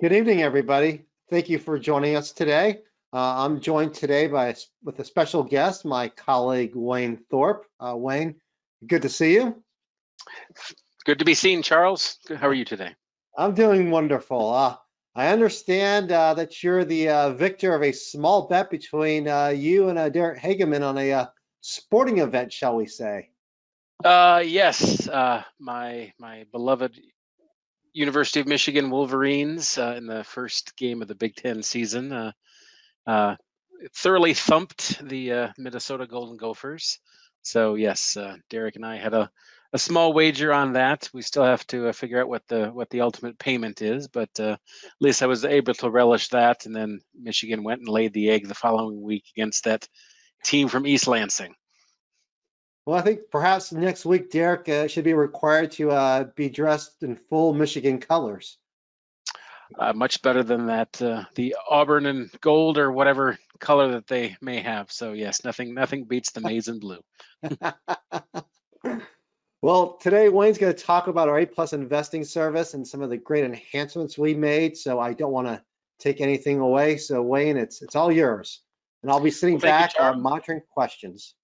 Good evening, everybody. Thank you for joining us today. Uh, I'm joined today by with a special guest, my colleague Wayne Thorp. Uh, Wayne, good to see you. Good to be seen, Charles. How are you today? I'm doing wonderful. Uh, I understand uh, that you're the uh, victor of a small bet between uh, you and Derek Hageman on a sporting event, shall we say? yes, my my beloved University of Michigan Wolverines in the first game of the Big Ten season uh, thoroughly thumped the uh, Minnesota Golden Gophers. So yes, uh, Derek and I had a, a small wager on that. We still have to uh, figure out what the what the ultimate payment is, but uh, at least I was able to relish that. And then Michigan went and laid the egg the following week against that team from East Lansing. Well, I think perhaps next week Derek uh, should be required to be dressed in full Michigan colors uh, much better than that uh, the auburn and gold or whatever color that they may have. So yes, nothing nothing beats the maize and blue. well, today Wayne's going to talk about our A plus investing service and some of the great enhancements we made. So I don't want to take anything away. So Wayne, it's it's all yours, and I'll be sitting well, back you, uh, monitoring questions.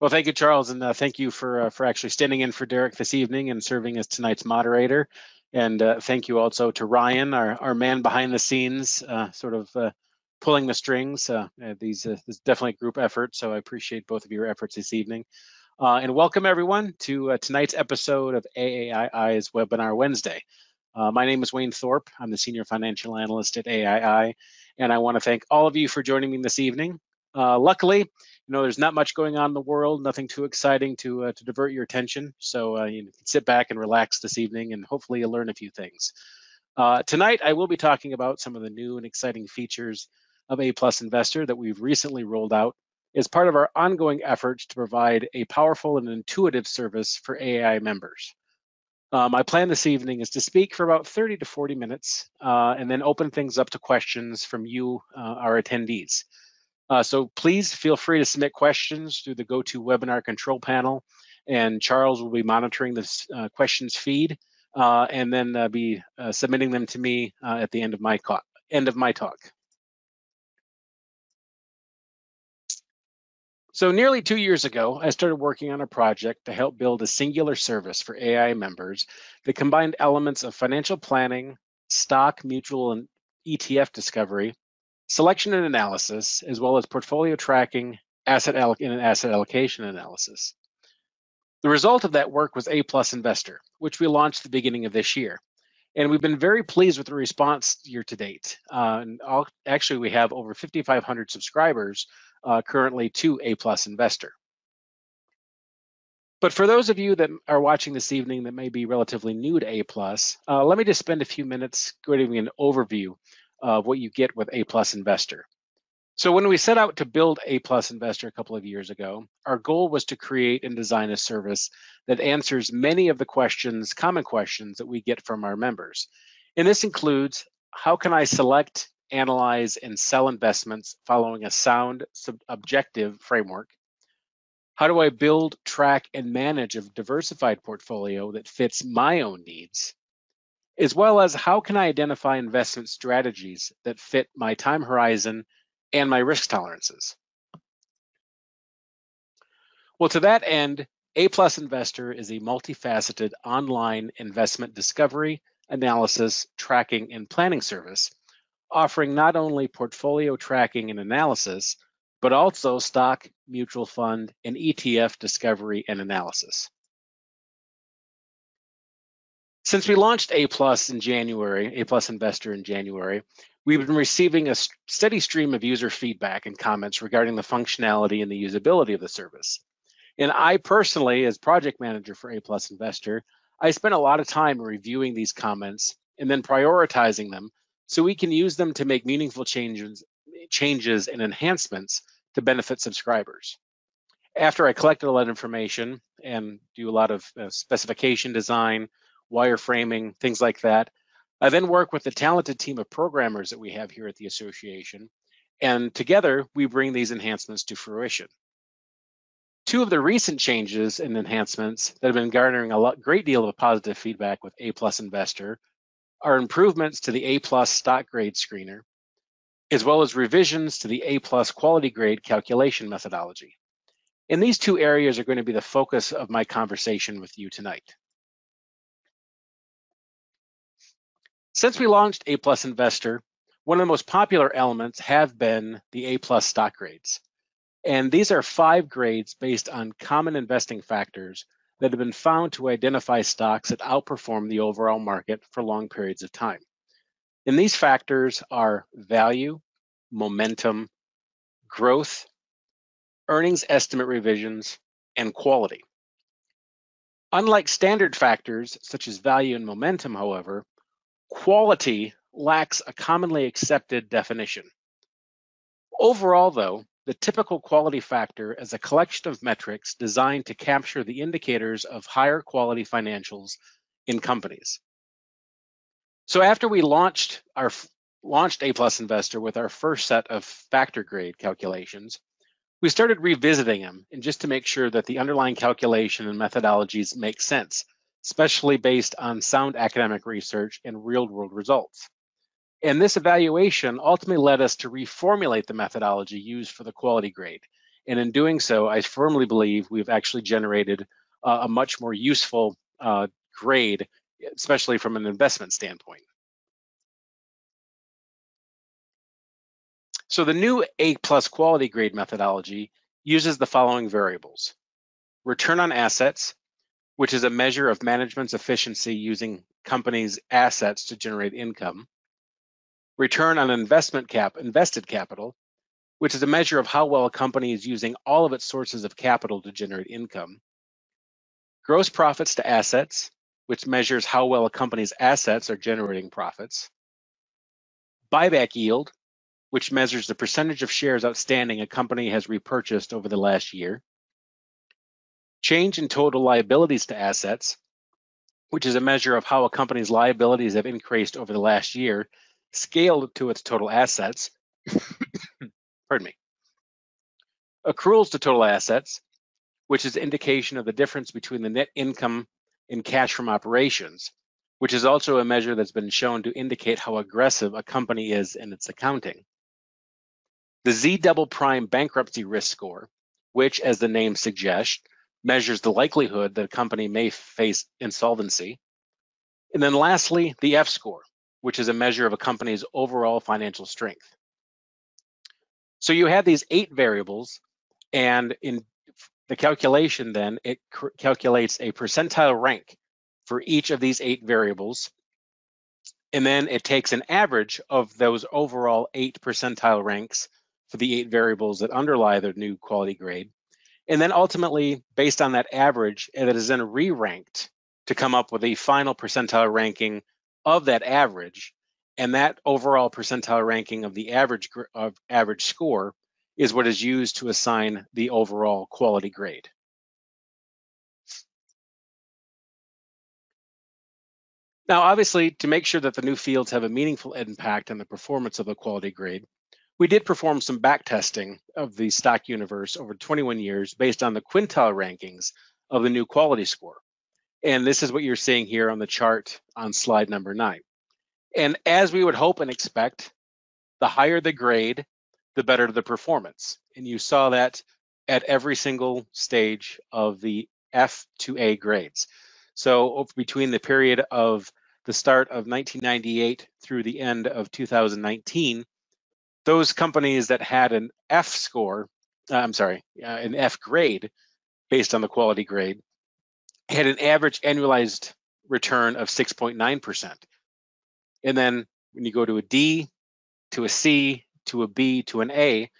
Well, thank you, Charles, and uh, thank you for uh, for actually standing in for Derek this evening and serving as tonight's moderator. And uh, thank you also to Ryan, our, our man behind the scenes, uh, sort of uh, pulling the strings. Uh, these this is definitely a group effort, so I appreciate both of your efforts this evening. and welcome everyone to tonight's episode of AAII's Webinar Wednesday. my name is Wayne Thorp. I'm the Senior Financial Analyst at AAII, and I want to thank all of you for joining me this evening. Luckily, you know, there's not much going on in the world, nothing too exciting to uh, to divert your attention. So uh, you can sit back and relax this evening, and hopefully you'll learn a few things. Uh, tonight, I will be talking about some of the new and exciting features of A Plus Investor that we've recently rolled out as part of our ongoing efforts to provide a powerful and intuitive service for AAII members. Uh, my plan this evening is to speak for about 30 to 40 minutes uh, and then open things up to questions from you, uh, our attendees. Uh, so please feel free to submit questions through the GoToWebinar control panel, and Charles will be monitoring this uh, questions feed uh, and then uh, be uh, submitting them to me uh, at the end of my end of my talk. So nearly two years ago, I started working on a project to help build a singular service for AAII members that combined elements of financial planning, stock, mutual, and ETF discovery, selection and analysis, as well as portfolio tracking, asset alloc- and asset allocation analysis. The result of that work was A Plus Investor, which we launched the beginning of this year. And we've been very pleased with the response year to date. Uh, and all, actually, we have over 5,500 subscribers uh, currently to A Plus Investor. But for those of you that are watching this evening that may be relatively new to A Plus, uh, let me just spend a few minutes giving an overview of what you get with A Plus Investor. So when we set out to build A Plus Investor a couple of years ago, our goal was to create and design a service that answers many of the questions, common questions that we get from our members. And this includes, how can I select, analyze, and sell investments following a sound objective framework? How do I build, track, and manage a diversified portfolio that fits my own needs? As well as how can I identify investment strategies that fit my time horizon and my risk tolerances. Well, to that end, A Plus Investor is a multifaceted online investment discovery, analysis, tracking, and planning service, offering not only portfolio tracking and analysis, but also stock, mutual fund, and ETF discovery and analysis. Since we launched A Plus in January, A Plus Investor in January, we've been receiving a steady stream of user feedback and comments regarding the functionality and the usability of the service. And I personally, as project manager for A Plus Investor, I spent a lot of time reviewing these comments and then prioritizing them so we can use them to make meaningful changes, changes and enhancements to benefit subscribers. After I collected a lot of information and do a lot of uh, specification design, wireframing, things like that. I then work with the talented team of programmers that we have here at the association, and together we bring these enhancements to fruition. Two of the recent changes and enhancements that have been garnering a lot, great deal of positive feedback with A Plus Investor are improvements to the A plus stock grade screener, as well as revisions to the A plus quality grade calculation methodology. And these two areas are going to be the focus of my conversation with you tonight. Since we launched A plus Investor, one of the most popular elements have been the A plus stock grades. And these are five grades based on common investing factors that have been found to identify stocks that outperform the overall market for long periods of time. And these factors are value, momentum, growth, earnings estimate revisions, and quality. Unlike standard factors such as value and momentum, however, quality lacks a commonly accepted definition. Overall, though, the typical quality factor is a collection of metrics designed to capture the indicators of higher quality financials in companies. So after we launched our launched A Plus Investor with our first set of factor grade calculations, we started revisiting them and just to make sure that the underlying calculation and methodologies make sense, especially based on sound academic research and real world results. And this evaluation ultimately led us to reformulate the methodology used for the quality grade. And in doing so, I firmly believe we've actually generated uh, a much more useful uh, grade, especially from an investment standpoint. So the new A plus quality grade methodology uses the following variables. Return on assets, which is a measure of management's efficiency using companies' assets to generate income return on investment cap invested capital, which is a measure of how well a company is using all of its sources of capital to generate income. Gross profits to assets, which measures how well a company's assets are generating profits. Buyback yield, which measures the percentage of shares outstanding a company has repurchased over the last year. Change in total liabilities to assets, which is a measure of how a company's liabilities have increased over the last year scaled to its total assets. Pardon me. Accruals to total assets, which is indication of the difference between the net income and cash from operations, which is also a measure that's been shown to indicate how aggressive a company is in its accounting. The Z double prime bankruptcy risk score, which, as the name suggests, measures the likelihood that a company may face insolvency. And then lastly, the F score, which is a measure of a company's overall financial strength. So you have these eight variables, and in the calculation, then it calculates a percentile rank for each of these eight variables. And then it takes an average of those overall eight percentile ranks for the eight variables that underlie the new quality grade. And then ultimately, based on that average, eh, it is then re-ranked to come up with a final percentile ranking of that average, and that overall percentile ranking of the average of average score is what is used to assign the overall quality grade. Now, obviously, to make sure that the new fields have a meaningful impact on the performance of the quality grade, we did perform some back testing of the stock universe over 21 years based on the quintile rankings of the new quality score. And this is what you're seeing here on the chart on slide number nine. And as we would hope and expect, the higher the grade, the better the performance. And you saw that at every single stage of the F to A grades. So between the period of the start of 1998 through the end of 2019, those companies that had an F score, uh, I'm sorry, uh, an F grade based on the quality grade had an average annualized return of 6.9%. And then when you go to a D, to a C, to a B, to an A,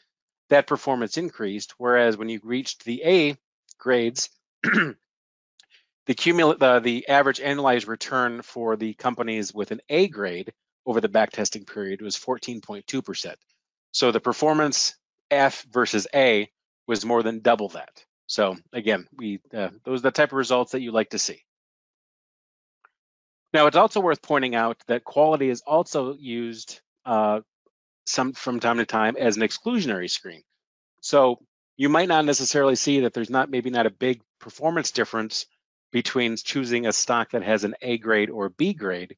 that performance increased. Whereas when you reached the A grades, the cumulative, the, the average annualized return for the companies with an A grade over the back testing period was 14.2%. So the performance F versus A was more than double that. So again, we uh, those are the type of results that you like to see. Now, it's also worth pointing out that quality is also used uh, some from time to time as an exclusionary screen. So you might not necessarily see that there's not maybe not a big performance difference between choosing a stock that has an A grade or B grade,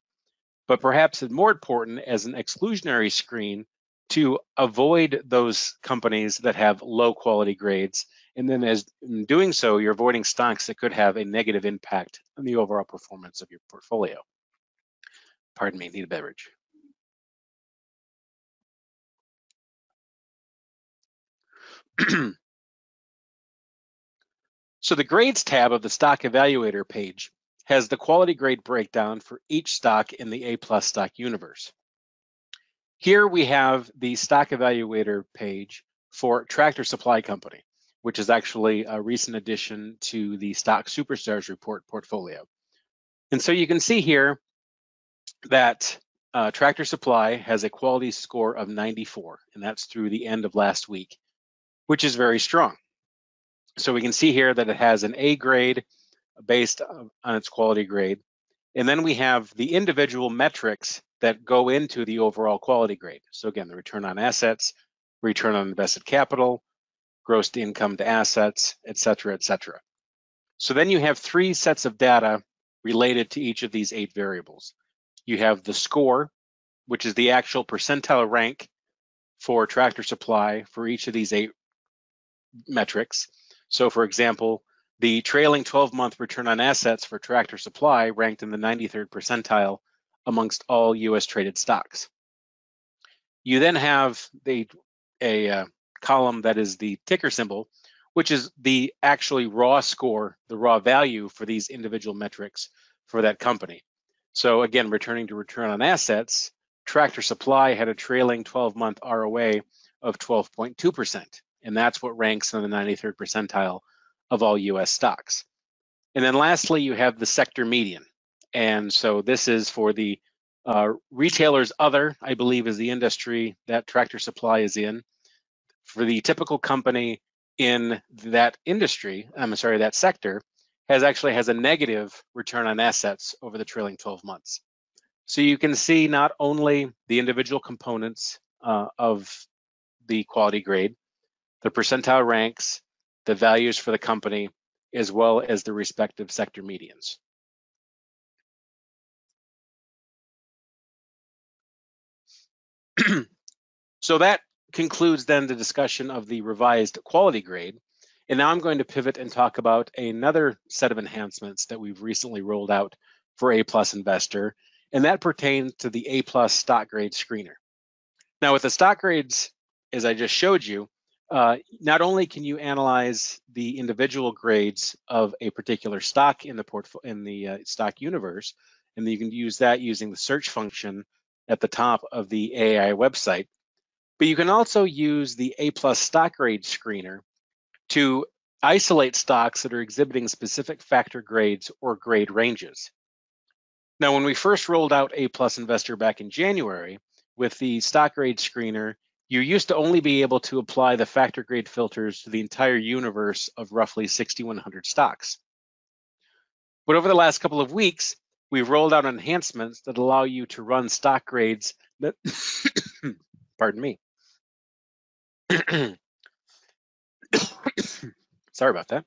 but perhaps it's more important as an exclusionary screen to avoid those companies that have low quality grades. And then as in doing so, you're avoiding stocks that could have a negative impact on the overall performance of your portfolio. Pardon me, need a beverage. so the grades tab of the stock evaluator page has the quality grade breakdown for each stock in the A plus stock universe. Here we have the stock evaluator page for Tractor Supply Company, which is actually a recent addition to the Stock Superstars report portfolio. And so you can see here that uh, Tractor Supply has a quality score of 94, and that's through the end of last week which is very strong. So we can see here that it has an A grade based on its quality grade. And then we have the individual metrics that go into the overall quality grade. So again, the return on assets, return on invested capital, gross income to assets, et cetera, et cetera. So then you have three sets of data related to each of these eight variables. You have the score, which is the actual percentile rank for tractor supply for each of these eight metrics. So for example, the trailing 12 month return on assets for tractor supply ranked in the 93rd percentile amongst all US traded stocks. You then have the, a uh, column that is the ticker symbol, which is the actually raw score, the raw value for these individual metrics for that company. So again, returning to return on assets, Tractor Supply had a trailing 12 month ROA of 12.2% and that's what ranks in the 93rd percentile of all US stocks. And then lastly, you have the sector median. And so this is for the uh, retailers other, I believe is the industry that Tractor Supply is in. For the typical company in that industry, I'm sorry, that sector, has actually has a negative return on assets over the trailing 12 months. So you can see not only the individual components uh, of the quality grade, the percentile ranks, the values for the company, as well as the respective sector medians. so that concludes then the discussion of the revised quality grade. And now I'm going to pivot and talk about another set of enhancements that we've recently rolled out for A Plus Investor, and that pertains to the A Plus stock grade screener. Now with the stock grades, as I just showed you, uh, not only can you analyze the individual grades of a particular stock in the portfolio in the uh, stock universe, and you can use that using the search function at the top of the AAII website, but you can also use the A plus stock grade screener to isolate stocks that are exhibiting specific factor grades or grade ranges. Now, when we first rolled out A plus Investor back in January with the stock grade screener, you used to only be able to apply the factor grade filters to the entire universe of roughly 6,100 stocks. But over the last couple of weeks, we've rolled out enhancements that allow you to run stock grades that, pardon me. Sorry about that.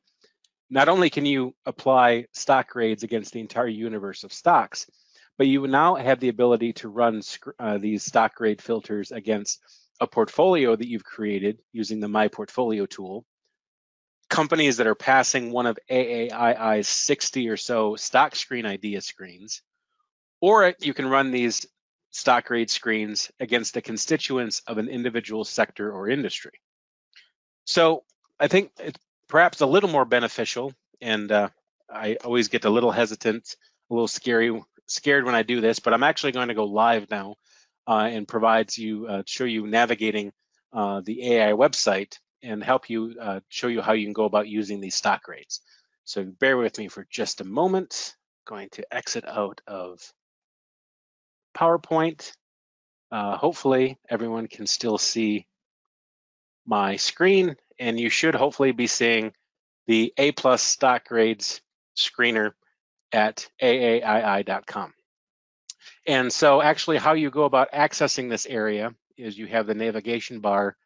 Not only can you apply stock grades against the entire universe of stocks, but you now have the ability to run uh, these stock grade filters against a portfolio that you've created using the My Portfolio tool, companies that are passing one of AAII's 60 or so stock screen idea screens, or you can run these stock grade screens against the constituents of an individual sector or industry. So I think it's perhaps a little more beneficial, and uh, I always get a little hesitant, a little scary, scared when I do this, but I'm actually going to go live now uh, and provides you, uh, show you navigating uh, the AAII website and help you uh, show you how you can go about using these stock rates. So bear with me for just a moment. Going to exit out of PowerPoint. Uh, hopefully everyone can still see my screen and you should hopefully be seeing the A plus stock grades screener at aaii.com. And so actually how you go about accessing this area is you have the navigation bar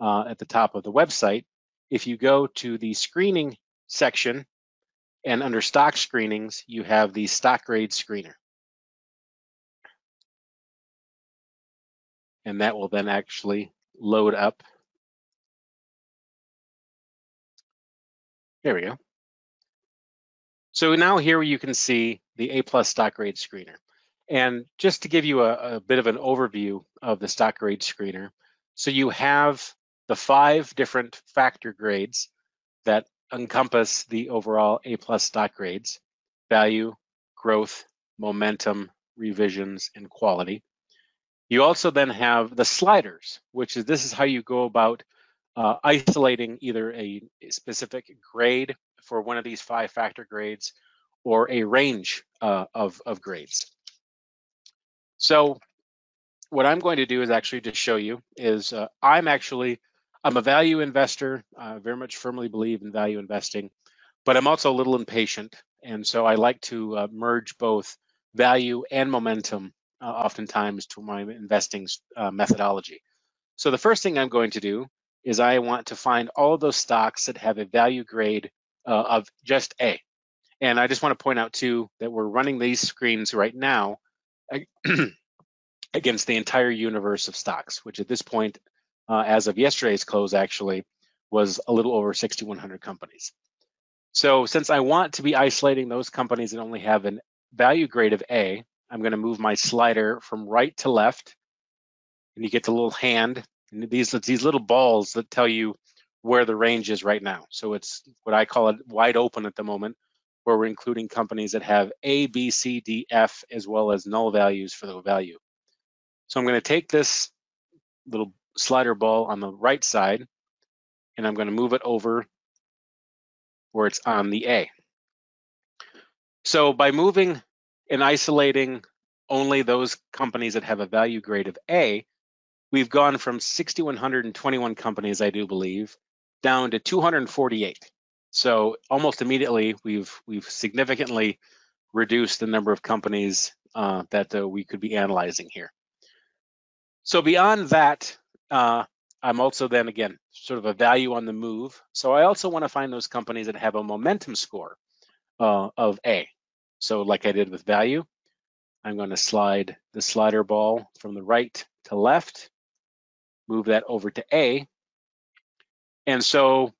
uh, at the top of the website. If you go to the screening section and under stock screenings, you have the stock grade screener. and that will then actually load up. There we go. So now here you can see the A plus stock grade screener. And just to give you a, a, bit of an overview of the stock grade screener, so you have the five different factor grades that encompass the overall A plus stock grades, value, growth, momentum, revisions, and quality. You also then have the sliders, which is this is how you go about uh, isolating either a specific grade for one of these five factor grades or a range uh, of, of grades. So what I'm going to do is actually to show you is uh, I'm actually, I'm a value investor, I very much firmly believe in value investing, but I'm also a little impatient. And so I like to uh, merge both value and momentum uh, oftentimes to my investing uh, methodology. So the first thing I'm going to do is I want to find all of those stocks that have a value grade uh, of just A. And I just want to point out too that we're running these screens right now against the entire universe of stocks, which at this point, uh, as of yesterday's close, actually was a little over 6,100 companies. So since I want to be isolating those companies that only have a value grade of A, I'm going to move my slider from right to left, and you get the little hand and these these little balls that tell you where the range is right now. So it's what I call it wide open at the moment, where we're including companies that have A, B, C, D, F, as well as null values for the value. So I'm going to take this little slider ball on the right side, and I'm going to move it over where it's on the A. So by moving and isolating only those companies that have a value grade of A, we've gone from 6,121 companies, I do believe, down to 248. So almost immediately, we've we've significantly reduced the number of companies uh, that uh, we could be analyzing here. So beyond that, uh, I'm also then again sort of a value on the move. So I also want to find those companies that have a momentum score uh, of A. So like I did with value, I'm going to slide the slider ball from the right to left, move that over to A. And so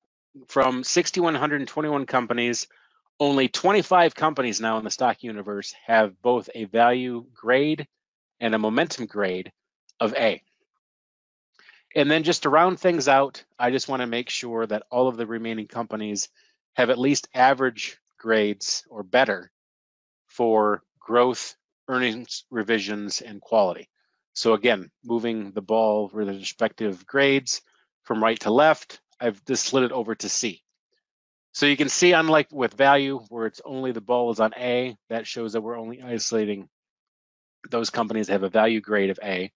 from 6,121 companies, only 25 companies now in the stock universe have both a value grade and a momentum grade of A. And then just to round things out, I just want to make sure that all of the remaining companies have at least average grades or better for growth, earnings revisions, and quality. So again, moving the ball for the respective grades from right to left, I've just slid it over to C. So you can see, unlike with value, where it's only the ball is on A, that shows that we're only isolating those companies that have a value grade of A.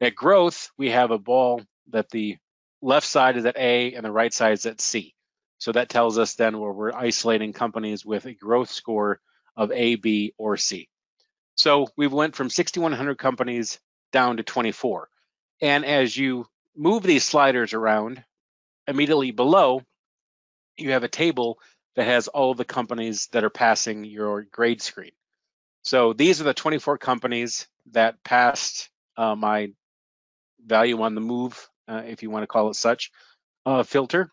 At growth, we have a ball that the left side is at A and the right side is at C. So that tells us then where we're isolating companies with a growth score of A, B, or C. So we went from 6,100 companies down to 24. And as you move these sliders around, immediately below, you have a table that has all the companies that are passing your grade screen. So these are the 24 companies that passed uh, my value on the move, uh, if you want to call it such, uh, filter.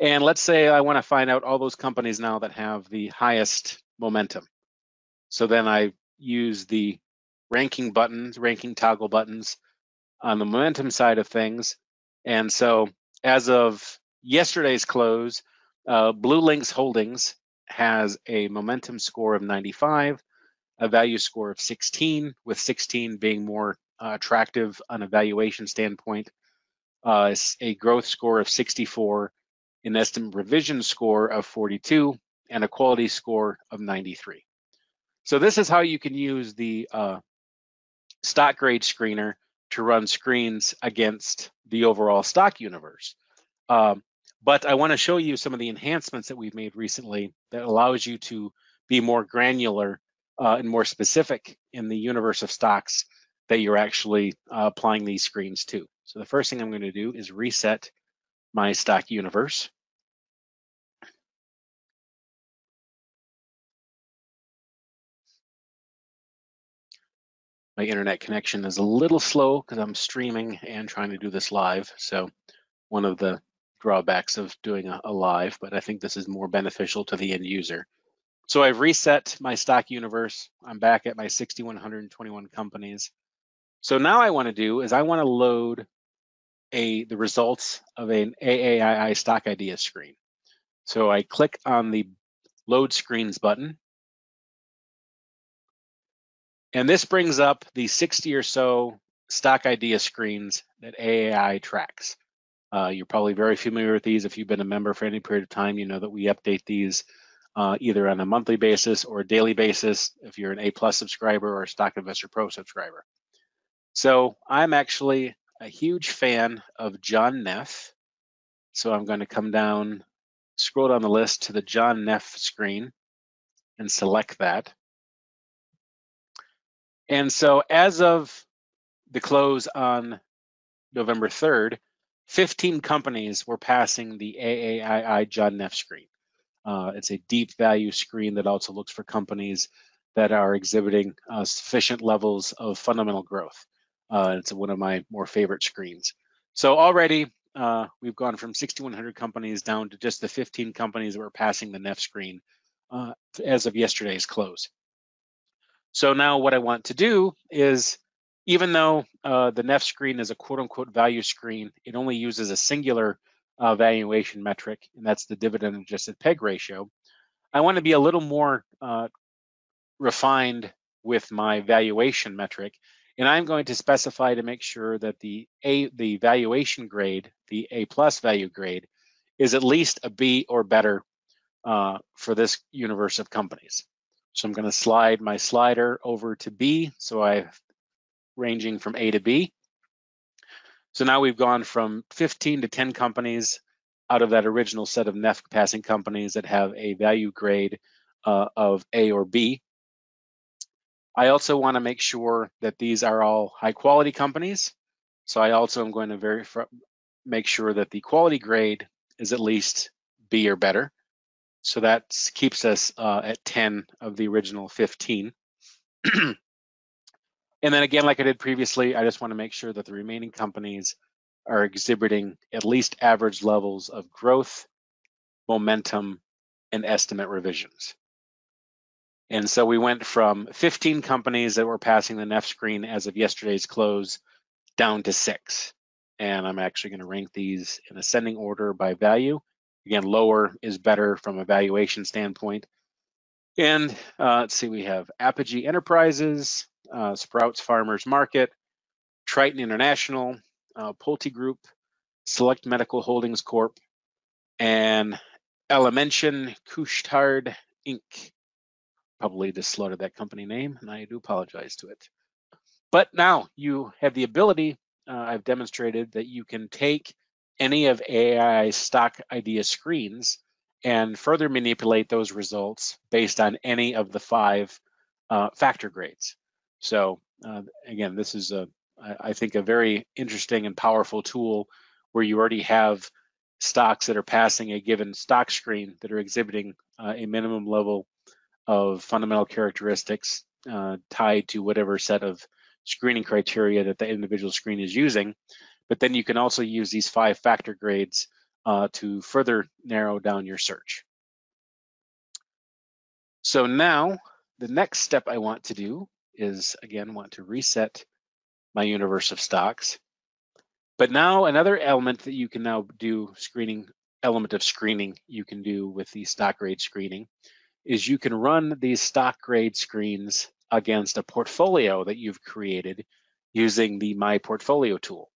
And let's say I want to find out all those companies now that have the highest momentum. So then I use the ranking buttons, ranking toggle buttons on the momentum side of things. And so as of yesterday's close, uh, BlueLinx Holdings has a momentum score of 95, a value score of 16, with 16 being more attractive on a valuation standpoint, uh, a growth score of 64, an estimate revision score of 42, and a quality score of 93. So this is how you can use the uh, stock grade screener to run screens against the overall stock universe. Um, but I want to show you some of the enhancements that we've made recently that allows you to be more granular uh, and more specific in the universe of stocks that you're actually uh, applying these screens to. So the first thing I'm going to do is reset my stock universe. my internet connection is a little slow because I'm streaming and trying to do this live. So one of the drawbacks of doing a, a live, but I think this is more beneficial to the end user. So I've reset my stock universe. I'm back at my 6,121 companies. So now I want to do is I want to load a the results of an AAII stock idea screen. So I click on the load screens button. And this brings up the 60 or so stock idea screens that AAII tracks. Uh, you're probably very familiar with these. If you've been a member for any period of time, you know that we update these uh, either on a monthly basis or a daily basis if you're an A plus subscriber or a Stock Investor Pro subscriber. So I'm actually a huge fan of John Neff. So I'm going to come down, scroll down the list to the John Neff screen and select that. And so as of the close on November 3rd, 15 companies were passing the AAII John Neff screen. Uh, it's a deep value screen that also looks for companies that are exhibiting uh, sufficient levels of fundamental growth. Uh, it's one of my more favorite screens. So already uh, we've gone from 6,100 companies down to just the 15 companies that were passing the Neff screen uh, as of yesterday's close. So now what I want to do is, even though uh, the Neff screen is a quote unquote value screen, it only uses a singular uh, valuation metric, and that's the dividend adjusted PEG ratio. I want to be a little more uh, refined with my valuation metric, and I'm going to specify to make sure that the A, the valuation grade, the A plus value grade, is at least a B or better uh, for this universe of companies. So I'm going to slide my slider over to B, so I'm ranging from A to B. So now we've gone from 15 to 10 companies out of that original set of Neff passing companies that have a value grade uh, of A or B. I also want to make sure that these are all high quality companies. So I also am going to verify, make sure that the quality grade is at least B or better. So that keeps us uh, at 10 of the original 15. And then again, like I did previously, I just want to make sure that the remaining companies are exhibiting at least average levels of growth, momentum, and estimate revisions. And so we went from 15 companies that were passing the Neff screen as of yesterday's close down to six. And I'm actually going to rank these in ascending order by value. Again, lower is better from a valuation standpoint. And uh, let's see, we have Apogee Enterprises, uh, Sprouts Farmers Market, Triton International, uh, Pulte Group, Select Medical Holdings Corp, and Elemention Couche-Tard Inc. Probably just slaughtered that company name, and I do apologize to it. But now you have the ability, uh, I've demonstrated that you can take any of AAII stock idea screens and further manipulate those results based on any of the five uh, factor grades. So uh, again, this is a, I think a very interesting and powerful tool where you already have stocks that are passing a given stock screen that are exhibiting uh, a minimum level of fundamental characteristics uh, tied to whatever set of screening criteria that the individual screen is using. But then you can also use these five factor grades uh, to further narrow down your search. So now the next step I want to do is again want to reset my universe of stocks. But now another element that you can now do screening, element of screening you can do with the stock grade screening is you can run these stock grade screens against a portfolio that you've created using the My Portfolio tool.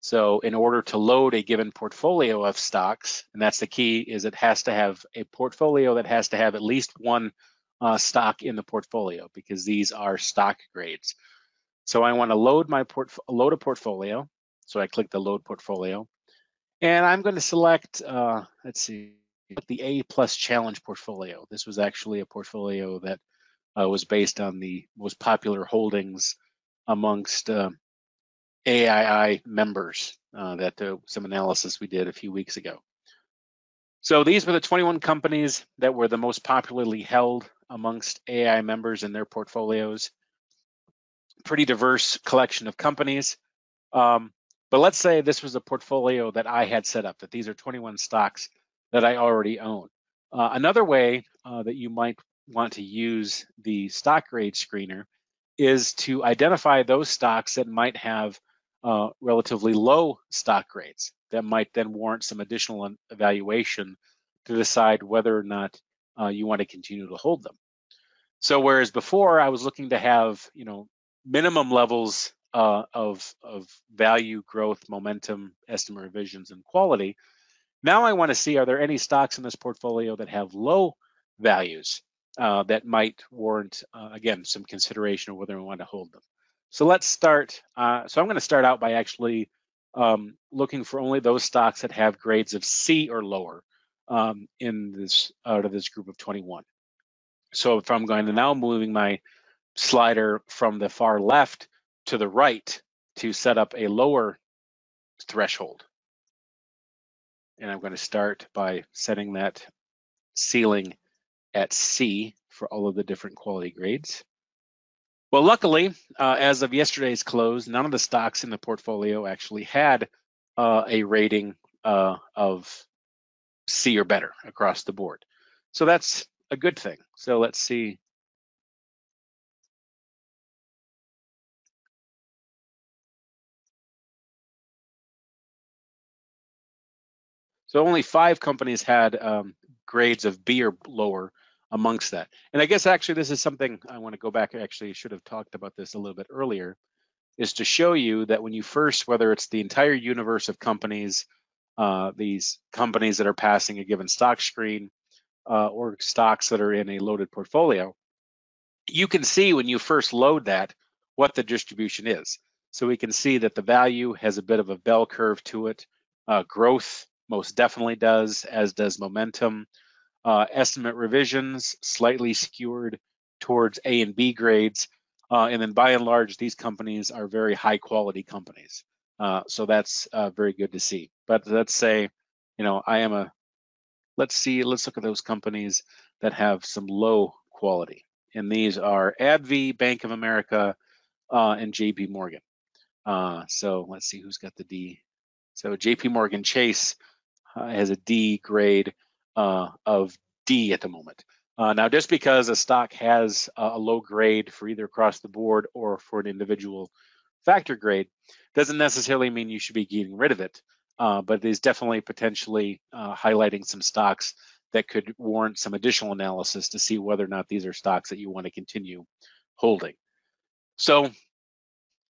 So in order to load a given portfolio of stocks, and that's the key, is it has to have a portfolio that has to have at least one uh, stock in the portfolio because these are stock grades. So I want to load my port load a portfolio. So I click the load portfolio, and I'm going to select. Uh, let's see, the A plus challenge portfolio. This was actually a portfolio that uh, was based on the most popular holdings amongst uh, AAII members. Uh, that uh, some analysis we did a few weeks ago. So these were the 21 companies that were the most popularly held amongst AAII members in their portfolios. pretty diverse collection of companies. Um, but let's say this was a portfolio that I had set up, that these are 21 stocks that I already own. Uh, another way uh, that you might want to use the stock grade screener is to identify those stocks that might have uh, relatively low stock grades that might then warrant some additional evaluation to decide whether or not uh, you want to continue to hold them. So whereas before I was looking to have, you know, minimum levels uh, of, of value, growth, momentum, estimate revisions, and quality, now I want to see are there any stocks in this portfolio that have low values uh, that might warrant, uh, again, some consideration of whether we want to hold them. So let's start. Uh, so I'm going to start out by actually um, looking for only those stocks that have grades of C or lower um, in this out of this group of 21. So if I'm going to now moving my slider from the far left to the right to set up a lower threshold. And I'm going to start by setting that ceiling at C for all of the different quality grades. Well, luckily, uh, as of yesterday's close, none of the stocks in the portfolio actually had uh, a rating uh, of C or better across the board. So that's a good thing. So let's see. So only five companies had um, grades of B or lower amongst that. And I guess actually this is something I want to go back, actually should have talked about this a little bit earlier, is to show you that when you first, whether it's the entire universe of companies, uh, these companies that are passing a given stock screen uh, or stocks that are in a loaded portfolio, you can see when you first load that what the distribution is. So we can see that the value has a bit of a bell curve to it. Uh, growth most definitely does, as does momentum. Uh, estimate revisions slightly skewed towards A and B grades. Uh, and then by and large, these companies are very high quality companies. Uh, so that's uh, very good to see. But let's say, you know, I am a, let's see, let's look at those companies that have some low quality. And these are AbbVie, Bank of America, uh, and JP Morgan. Uh, so let's see who's got the D. So JP Morgan Chase uh, has a D grade uh, of D at the moment. Uh, now, just because a stock has a low grade for either across the board or for an individual factor grade doesn't necessarily mean you should be getting rid of it, uh, but it is definitely potentially uh, highlighting some stocks that could warrant some additional analysis to see whether or not these are stocks that you want to continue holding. So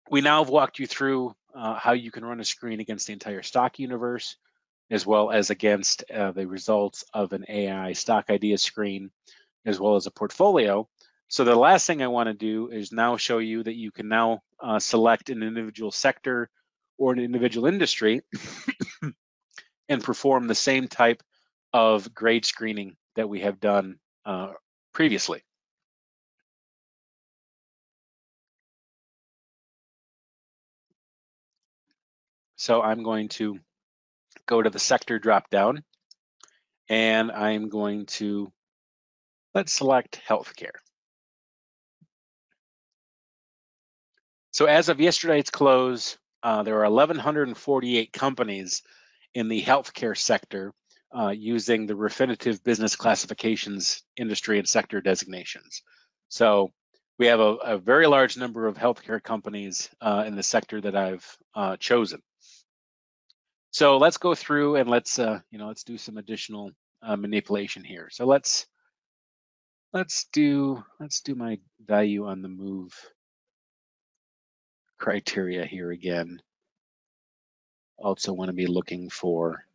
we now have walked you through uh, how you can run a screen against the entire stock universe, as well as against uh, the results of an AAII stock idea screen, as well as a portfolio. So the last thing I want to do is now show you that you can now uh, select an individual sector or an individual industry and perform the same type of grade screening that we have done uh, previously. So I'm going to go to the sector drop down and I'm going to, let's select healthcare. So as of yesterday's close, uh, there are 1,148 companies in the healthcare sector uh, using the Refinitiv business classifications industry and sector designations. So we have a, a very large number of healthcare companies uh, in the sector that I've uh, chosen. So let's go through and let's uh, you know let's do some additional uh, manipulation here. So let's let's do let's do my value on the move criteria here again. Also want to be looking for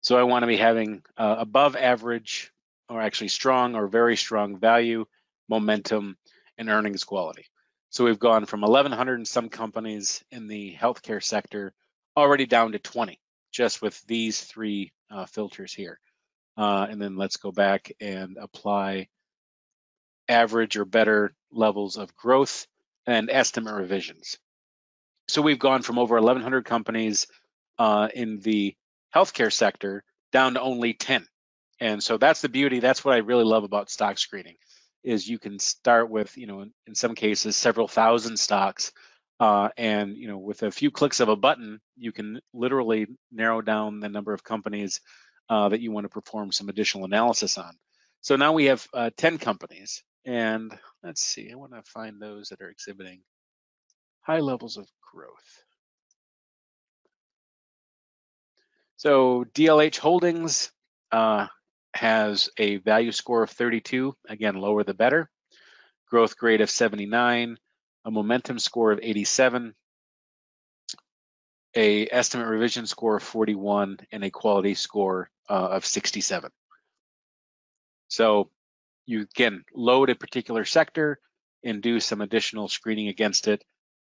so I want to be having uh, above average or actually strong or very strong value, momentum, and earnings quality. So we've gone from 1,100 and some companies in the healthcare sector already down to 20, just with these three uh, filters here. Uh, and then let's go back and apply average or better levels of growth and estimate revisions. So we've gone from over 1,100 companies uh, in the healthcare sector down to only 10. And so that's the beauty. That's what I really love about stock screening is you can start with, you know, in, in some cases, several thousand stocks. Uh, and, you know, with a few clicks of a button, you can literally narrow down the number of companies uh, that you want to perform some additional analysis on. So now we have uh, 10 companies. And let's see, I want to find those that are exhibiting high levels of growth. So DLH Holdings uh, has a value score of 32, again, lower the better, growth grade of 79, a momentum score of 87, a estimate revision score of 41, and a quality score uh, of 67. So you can load a particular sector and do some additional screening against it.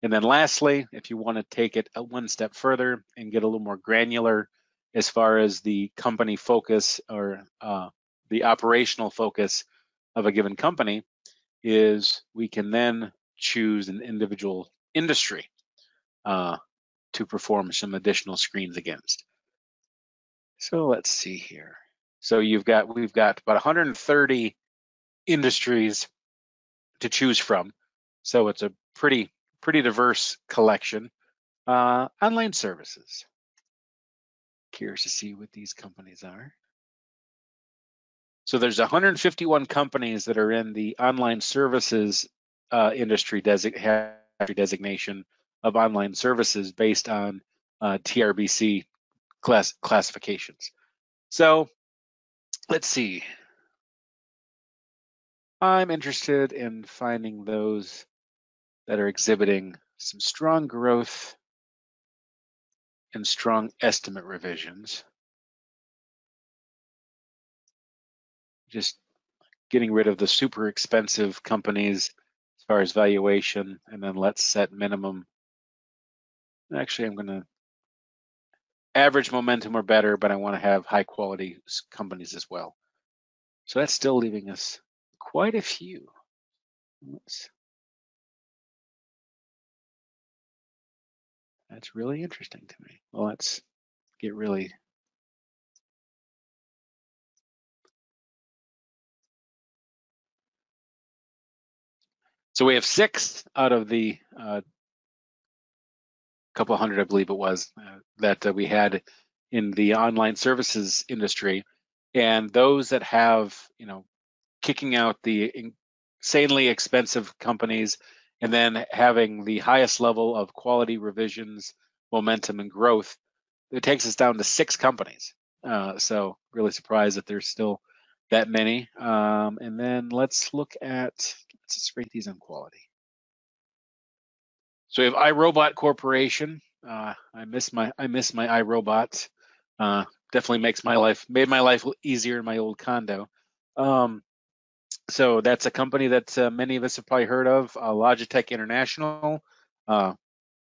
And then lastly, if you want to take it one step further and get a little more granular as far as the company focus or uh, the operational focus of a given company, is we can then choose an individual industry uh, to perform some additional screens against. So let's see here. So you've got we've got about 130 industries to choose from. So it's a pretty pretty diverse collection. Uh, online services. Curious to see what these companies are. So there's 151 companies that are in the online services uh, industry desi designation of online services based on uh, TRBC class classifications. So let's see. I'm interested in finding those that are exhibiting some strong growth and strong estimate revisions. Just getting rid of the super expensive companies as far as valuation, and then let's set minimum. Actually, I'm going to average momentum or better, but I want to have high quality companies as well. So that's still leaving us quite a few. Let's, that's really interesting to me. Well, let's get really So we have six out of the uh, couple hundred, I believe it was, uh, that uh, we had in the online services industry, and those that have, you know, kicking out the insanely expensive companies and then having the highest level of quality revisions, momentum, and growth, it takes us down to six companies. Uh, so really surprised that there's still that many. Um, and then let's look at, let's rate these on quality. So we have iRobot Corporation. Uh, I miss my I miss my iRobot. Uh, definitely makes my life made my life easier in my old condo. Um, so that's a company that uh, many of us have probably heard of, uh, Logitech International. Uh,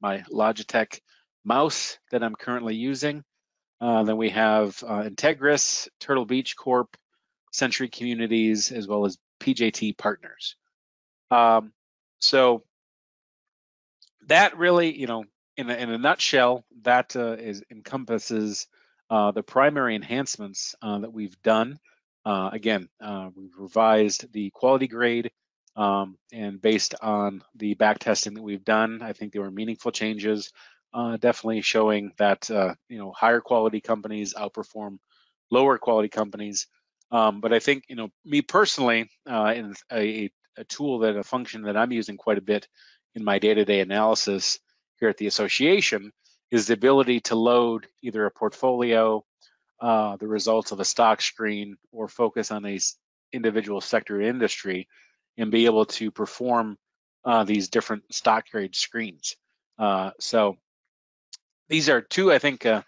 my Logitech mouse that I'm currently using. Uh, then we have uh, Entegris, Turtle Beach Corp, Century Communities, as well as PJT Partners. Um, so that really, you know, in a, in a nutshell, that uh, is encompasses the primary enhancements that we've done. Uh, again, uh, we've revised the quality grade, um, and based on the back testing that we've done, I think there were meaningful changes, uh, definitely showing that you know higher quality companies outperform lower quality companies. Um, but I think you know me personally, in a, a tool that a function that I'm using quite a bit in my day-to-day analysis here at the association is the ability to load either a portfolio, uh, the results of a stock screen, or focus on a individual sector industry and be able to perform uh, these different stock grade screens. Uh, so these are two, I think, uh,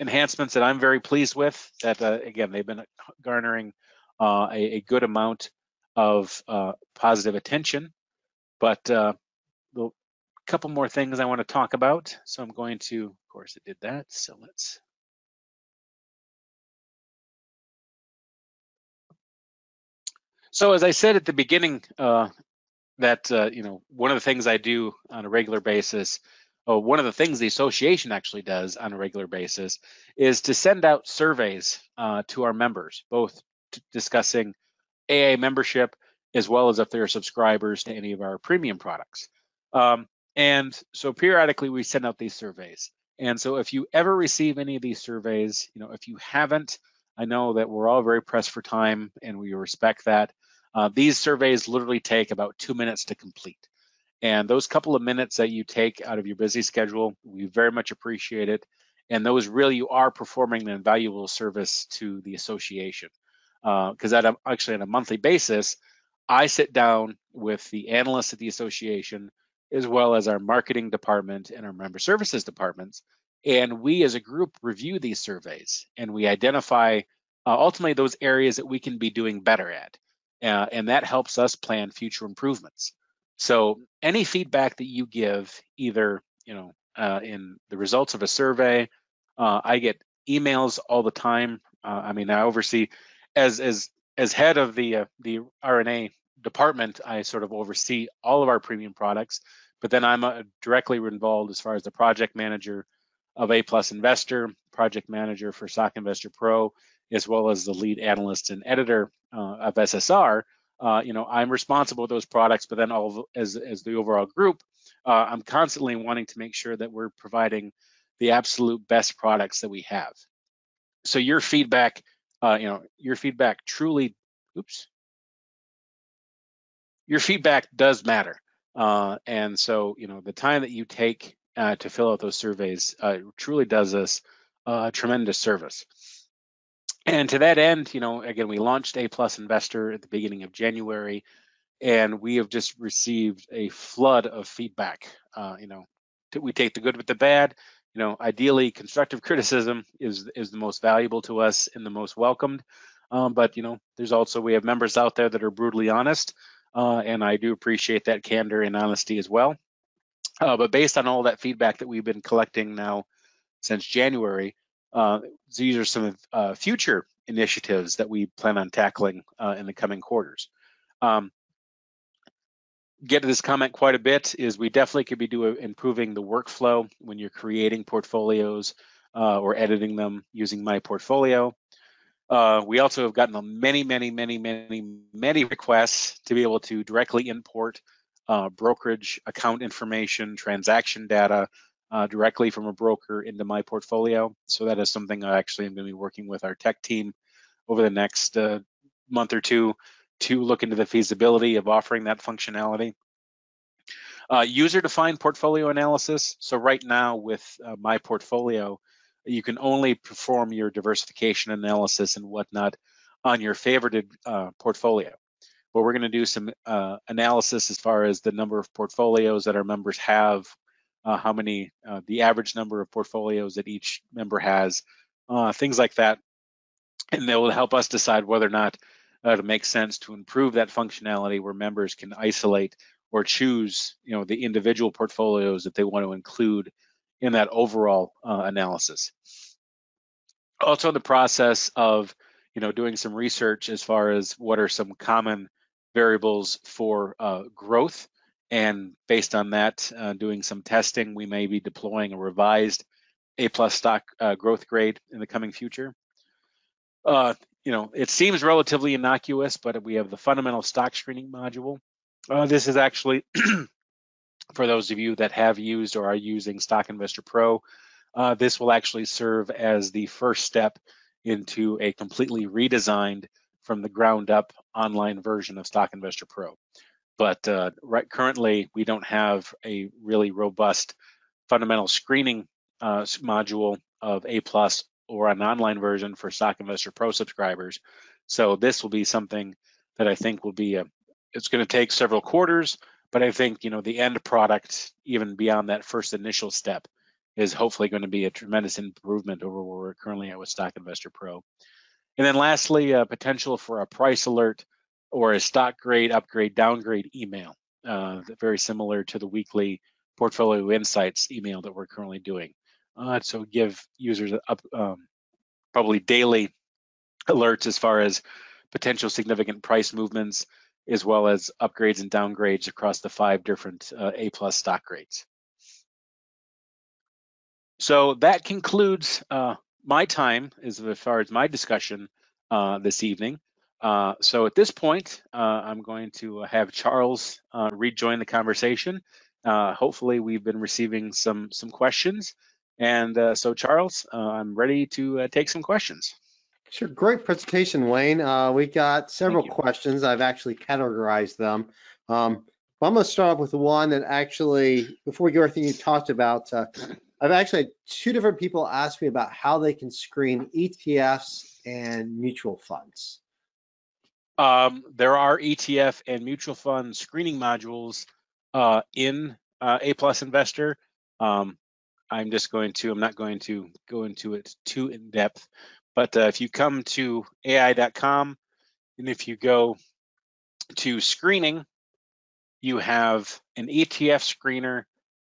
enhancements that I'm very pleased with. That uh, again, they've been garnering uh, a, a, good amount of positive attention, but a couple more things I want to talk about. So I'm going to, of course, it did that. So let's. So as I said at the beginning, uh, that uh, you know one of the things I do on a regular basis, oh, one of the things the association actually does on a regular basis is to send out surveys uh, to our members, both discussing AAII membership as well as if they're subscribers to any of our premium products. Um, and so periodically we send out these surveys. And so if you ever receive any of these surveys, you know, if you haven't, I know that we're all very pressed for time and we respect that. Uh, these surveys literally take about two minutes to complete. And those couple of minutes that you take out of your busy schedule, we very much appreciate it. And those really you are performing an invaluable service to the association. Because uh, actually on a monthly basis, I sit down with the analysts at the association, as well as our marketing department and our member services departments. And we as a group review these surveys and we identify uh, ultimately those areas that we can be doing better at. Uh, and that helps us plan future improvements. So any feedback that you give, either you know uh, in the results of a survey, uh, I get emails all the time. Uh, I mean, I oversee as as as head of the uh, the RNA department, I sort of oversee all of our premium products. But then I'm uh, directly involved as far as the project manager of A Plus Investor, project manager for Stock Investor Pro, as well as the lead analyst and editor uh, of SSR. Uh, you know, I'm responsible for those products, but then all as as the overall group, uh, I'm constantly wanting to make sure that we're providing the absolute best products that we have. So your feedback, uh, you know, your feedback truly, oops, your feedback does matter. Uh, and so, you know, the time that you take uh, to fill out those surveys truly does us a tremendous service. And to that end, you know, again, we launched A Plus Investor at the beginning of January, and we have just received a flood of feedback. Uh, you know, we take the good with the bad. You know, ideally, constructive criticism is is the most valuable to us and the most welcomed. Um, but you know, there's also we have members out there that are brutally honest, uh, and I do appreciate that candor and honesty as well. Uh, but based on all that feedback that we've been collecting now since January, uh, these are some uh, future initiatives that we plan on tackling uh, in the coming quarters. Um, get to this comment quite a bit is we definitely could be doing improving the workflow when you're creating portfolios uh, or editing them using my portfolio. Uh, we also have gotten many, many, many, many, many requests to be able to directly import uh, brokerage account information, transaction data uh, directly from a broker into my portfolio. So that is something I actually am going to be working with our tech team over the next uh, month or two to look into the feasibility of offering that functionality. Uh, user-defined portfolio analysis. So right now with uh, my portfolio, you can only perform your diversification analysis and whatnot on your favorited uh, portfolio. But we're going to do some uh, analysis as far as the number of portfolios that our members have, how many, uh, the average number of portfolios that each member has, uh, things like that. And that will help us decide whether or not uh, it makes sense to improve that functionality where members can isolate or choose, you know, the individual portfolios that they want to include in that overall uh, analysis. Also in the process of, you know, doing some research as far as what are some common variables for uh, growth. And based on that, uh, doing some testing, we may be deploying a revised A plus stock uh, growth grade in the coming future. Uh, you know, it seems relatively innocuous, but we have the fundamental stock screening module. Uh, this is actually for those of you that have used or are using Stock Investor Pro, uh, this will actually serve as the first step into a completely redesigned from the ground up online version of Stock Investor Pro. But uh, right currently, we don't have a really robust fundamental screening uh, module of A plus or an online version for Stock Investor Pro subscribers. So this will be something that I think will be a. It's going to take several quarters, but I think you know the end product, even beyond that first initial step, is hopefully going to be a tremendous improvement over where we're currently at with Stock Investor Pro. And then lastly, a potential for a price alert or a stock grade, upgrade, downgrade email, uh, very similar to the weekly portfolio insights email that we're currently doing. Uh, so give users up, um, probably daily alerts as far as potential significant price movements, as well as upgrades and downgrades across the five different uh, A plus stock grades. So that concludes uh, my time as far as my discussion uh, this evening. Uh, so at this point, uh, I'm going to have Charles uh, rejoin the conversation. Uh, hopefully, we've been receiving some some questions, and uh, so Charles, uh, I'm ready to take some questions. Sure, great presentation, Wayne. we got several questions. I've actually categorized them. Um, I'm going to start off with one that actually, before we go everything you talked about, I've actually had two different people ask me about how they can screen ETFs and mutual funds. Um, there are ETF and mutual fund screening modules uh, in uh, A Plus Investor. Um, I'm just going to, I'm not going to go into it too in depth, but uh, if you come to AAII.com and if you go to screening, you have an ETF screener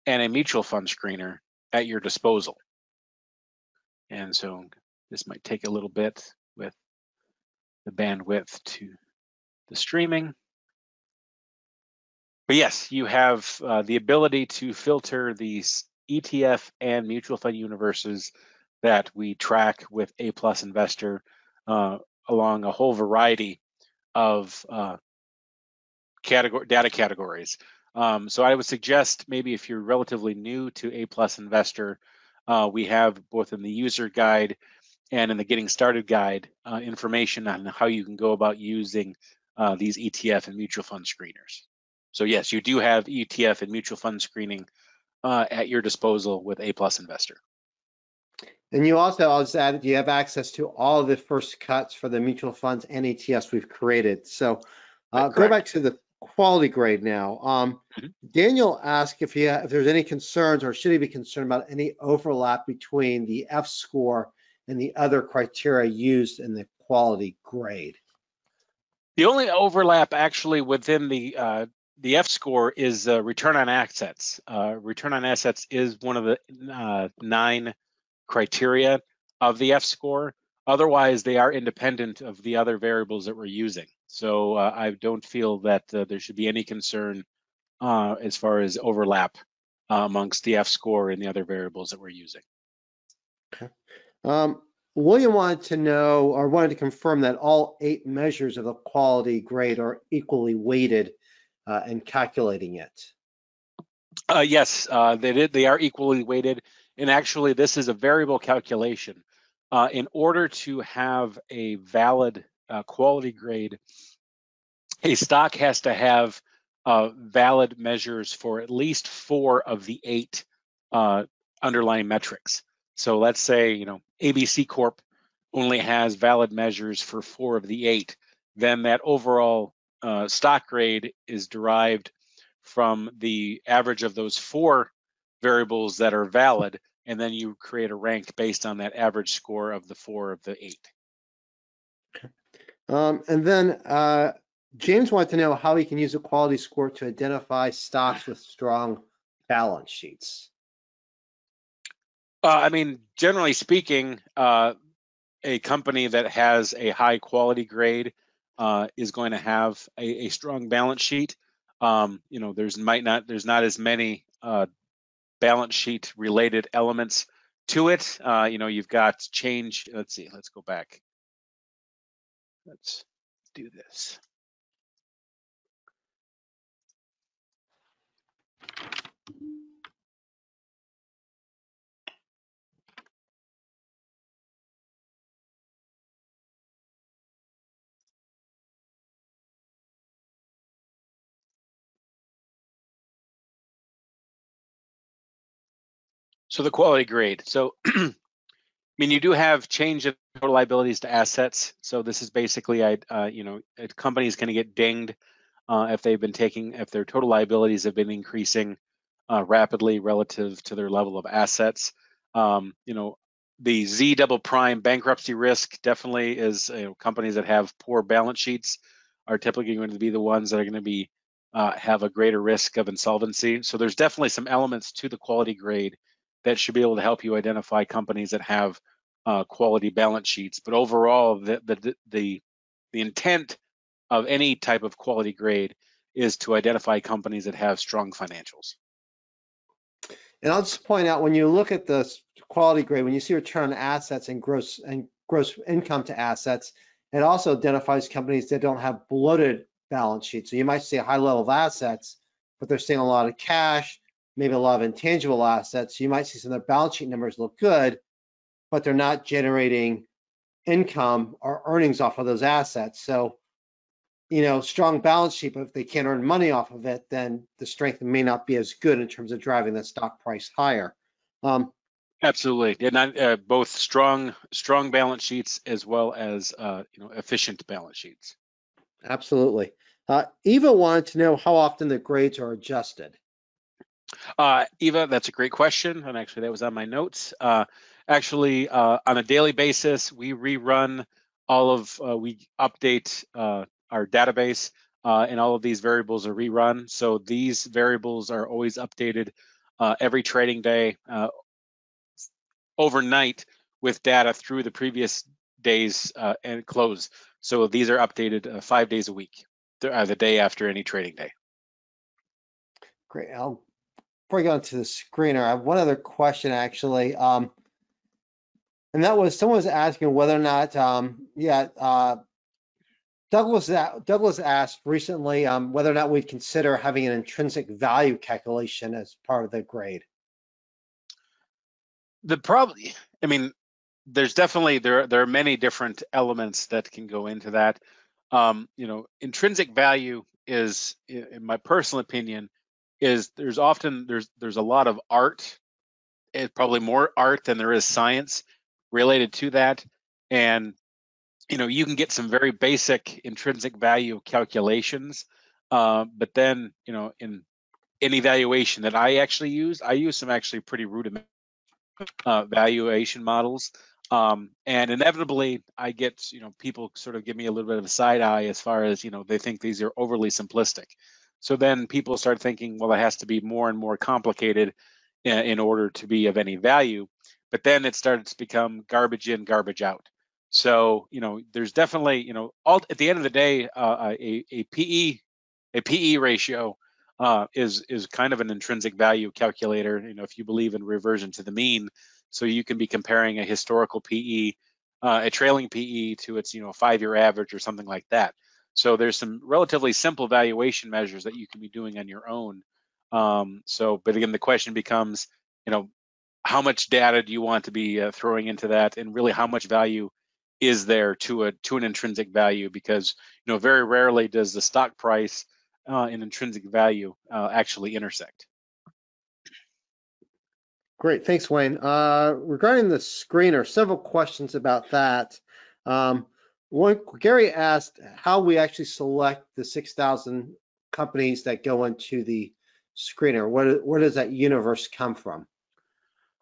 and a mutual fund screener at your disposal. And so this might take a little bit the bandwidth to the streaming. But yes, you have uh, the ability to filter these ETF and mutual fund universes that we track with A Plus Investor uh, along a whole variety of uh, category data categories. Um, so I would suggest maybe if you're relatively new to A Plus Investor, uh, we have both in the user guide and in the getting started guide uh, information on how you can go about using uh, these ETF and mutual fund screeners. So yes, you do have ETF and mutual fund screening uh, at your disposal with A Plus Investor. And you also, I'll just add, you have access to all the first cuts for the mutual funds and ETFs we've created. So uh, go back to the quality grade now. Um, mm-hmm. Daniel asked if he if there's any concerns or should he be concerned about any overlap between the F score and the other criteria used in the quality grade. The only overlap actually within the uh, the F score is uh, return on assets. Uh, return on assets is one of the uh, nine criteria of the F score. Otherwise, they are independent of the other variables that we're using. So uh, I don't feel that uh, there should be any concern as far as overlap amongst the F score and the other variables that we're using. Okay. Um, William wanted to know or wanted to confirm that all eight measures of the quality grade are equally weighted uh, in calculating it. Uh, yes, uh, they did. They are equally weighted, and actually, this is a variable calculation. Uh, in order to have a valid uh, quality grade, a stock has to have uh, valid measures for at least four of the eight underlying metrics. So let's say, you know, ABC Corp only has valid measures for four of the eight, then that overall uh, stock grade is derived from the average of those four variables that are valid, and then you create a rank based on that average score of the four of the eight. Um, and then uh, James wanted to know how he can use a quality score to identify stocks with strong balance sheets. Uh, I mean, generally speaking, uh, a company that has a high quality grade uh, is going to have a, a strong balance sheet. Um, you know, there's might not there's not as many uh, balance sheet related elements to it. Uh, you know, you've got change. Let's see. Let's go back. Let's do this. So the quality grade. So, I mean, you do have change of total liabilities to assets. So this is basically, uh, you know, a company is going to get dinged uh, if they've been taking, if their total liabilities have been increasing uh, rapidly relative to their level of assets. Um, you know, the Z double prime bankruptcy risk definitely is you know, companies that have poor balance sheets are typically going to be the ones that are going to be uh, have a greater risk of insolvency. So there's definitely some elements to the quality grade that should be able to help you identify companies that have uh, quality balance sheets. But overall, the, the the the intent of any type of quality grade is to identify companies that have strong financials. And I'll just point out when you look at the quality grade, when you see return on assets and gross and gross income to assets, It also identifies companies that don't have bloated balance sheets. So you might see a high level of assets, but they're seeing a lot of cash, maybe a lot of intangible assets. So you might see some of their balance sheet numbers look good, but they're not generating income or earnings off of those assets. So, you know, strong balance sheet, but if they can't earn money off of it, then the strength may not be as good in terms of driving the stock price higher. Um, Absolutely, and uh, both strong strong balance sheets as well as uh, you know efficient balance sheets. Absolutely. Uh, Eva wanted to know how often the grades are adjusted. Uh, Eva, that's a great question, and actually that was on my notes. Uh, actually, uh, on a daily basis, we rerun all of we update our database, and all of these variables are rerun. So these variables are always updated every trading day overnight with data through the previous days uh, and close. So these are updated uh, five days a week, uh, the day after any trading day. Great. I'll bring on to the screener. I have one other question actually. Um, and that was someone was asking whether or not, um, yeah, uh, Douglas Douglas asked recently um, whether or not we'd consider having an intrinsic value calculation as part of the grade the problem i mean there's definitely there there are many different elements that can go into that um, you know intrinsic value is in my personal opinion is there's often there's there's a lot of art it's probably more art than there is science related to that and you know you can get some very basic intrinsic value calculations uh, but then you know in any evaluation that i actually use i use some actually pretty rudimentary uh, valuation models. Um, and inevitably, I get, you know, people sort of give me a little bit of a side eye as far as, you know, they think these are overly simplistic. So then people start thinking, well, it has to be more and more complicated in, order to be of any value. But then it starts to become garbage in, garbage out. So, you know, there's definitely, you know, all at the end of the day, uh, a, a PE, a PE ratio uh, is is kind of an intrinsic value calculator. You know, if you believe in reversion to the mean, so you can be comparing a historical PE, uh, a trailing PE to its you know five-year average or something like that. So there's some relatively simple valuation measures that you can be doing on your own. Um, so, but again, the question becomes, you know, how much data do you want to be uh, throwing into that, and really how much value is there to a to an intrinsic value? Because you know, very rarely does the stock price uh, and intrinsic value uh, actually intersect. Great, thanks, Wayne. Uh, regarding the screener, several questions about that. Um, one, Gary asked how we actually select the 6,000 companies that go into the screener. Where, where does that universe come from?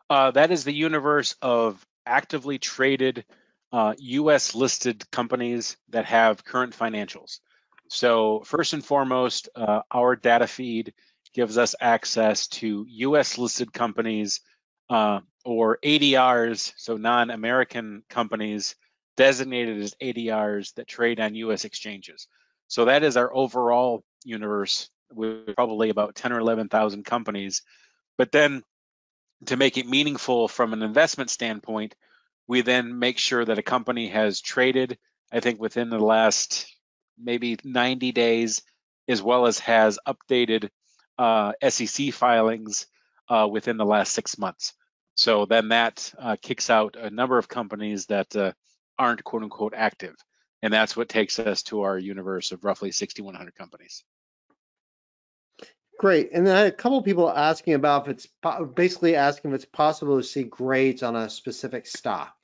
Uh, that is the universe of actively traded uh, US listed companies that have current financials. So first and foremost, uh, our data feed gives us access to US listed companies uh, or ADRs, so non-American companies designated as ADRs that trade on US exchanges. So that is our overall universe with probably about 10 or 11,000 companies. But then to make it meaningful from an investment standpoint, we then make sure that a company has traded, I think within the last maybe 90 days, as well as has updated uh, SEC filings uh, within the last six months. So then that uh, kicks out a number of companies that uh, aren't quote unquote active. And that's what takes us to our universe of roughly 6,100 companies. Great. And then I had a couple of people asking about if it's basically asking if it's possible to see grades on a specific stock.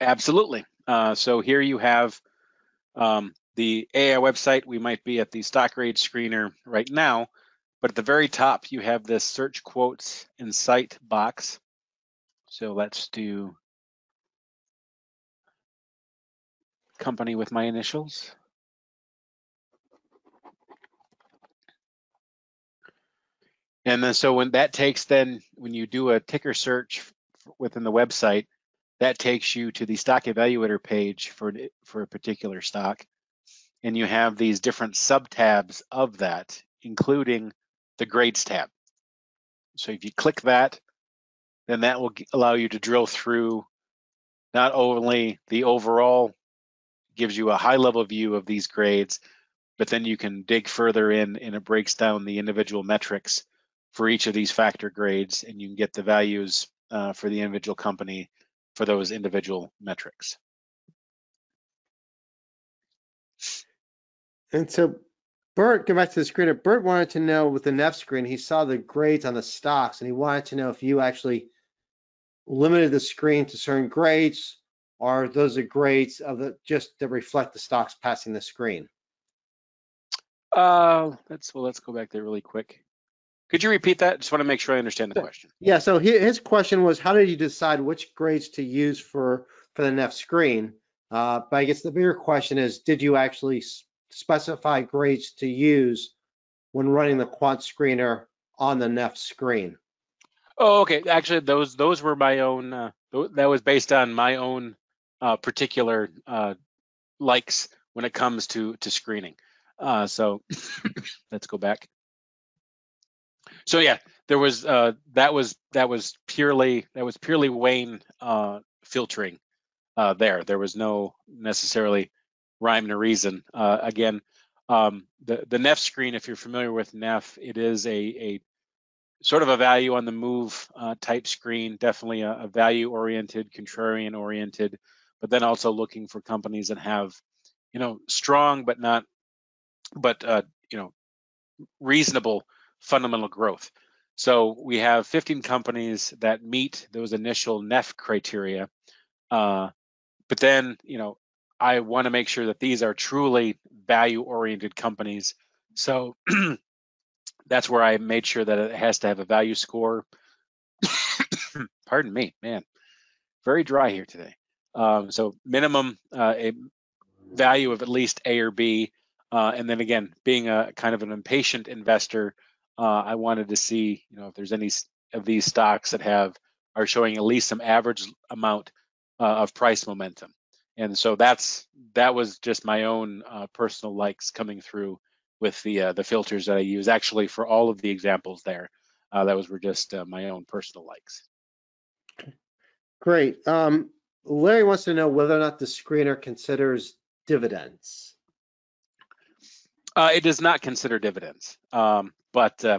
Absolutely. Uh, so here you have um, the AAII website, we might be at the stock grade screener right now, but at the very top, you have this search quotes and site box. So let's do company with my initials. And then so when that takes then, when you do a ticker search within the website, that takes you to the stock evaluator page for, for a particular stock and you have these different sub-tabs of that, including the grades tab. So if you click that, then that will allow you to drill through not only the overall gives you a high level view of these grades, but then you can dig further in and it breaks down the individual metrics for each of these factor grades and you can get the values uh, for the individual company for those individual metrics. And so Bert, go back to the screener. Bert wanted to know with the Neff screen, he saw the grades on the stocks and he wanted to know if you actually limited the screen to certain grades or those are grades of the just that reflect the stocks passing the screen. Uh, let's well, let's go back there really quick. Could you repeat that? Just want to make sure I understand the question. Yeah. So his question was, how did you decide which grades to use for for the Neff screen? Uh, but I guess the bigger question is, did you actually specify grades to use when running the quant screener on the Neff screen? Oh, okay. Actually, those those were my own. Uh, that was based on my own uh, particular uh, likes when it comes to to screening. Uh, so let's go back. So yeah, there was uh, that was that was purely that was purely Wayne uh, filtering uh, there. There was no necessarily rhyme or reason. Uh, again, um, the the Neff screen, if you're familiar with Neff, it is a a sort of a value on the move uh, type screen, definitely a, a value oriented, contrarian oriented, but then also looking for companies that have, you know, strong but not, but uh, you know, reasonable fundamental growth. So we have 15 companies that meet those initial Neff criteria, uh, but then you know I want to make sure that these are truly value-oriented companies. So that's where I made sure that it has to have a value score. Pardon me, man, very dry here today. Um, so minimum uh, a value of at least A or B, uh, and then again, being a kind of an impatient investor, uh, I wanted to see, you know, if there's any of these stocks that have are showing at least some average amount uh, of price momentum. And so that's that was just my own uh, personal likes coming through with the uh, the filters that I use. Actually, for all of the examples there, that was were just my own personal likes. Great. Um, Larry wants to know whether or not the screener considers dividends. Uh, it does not consider dividends, um, but uh,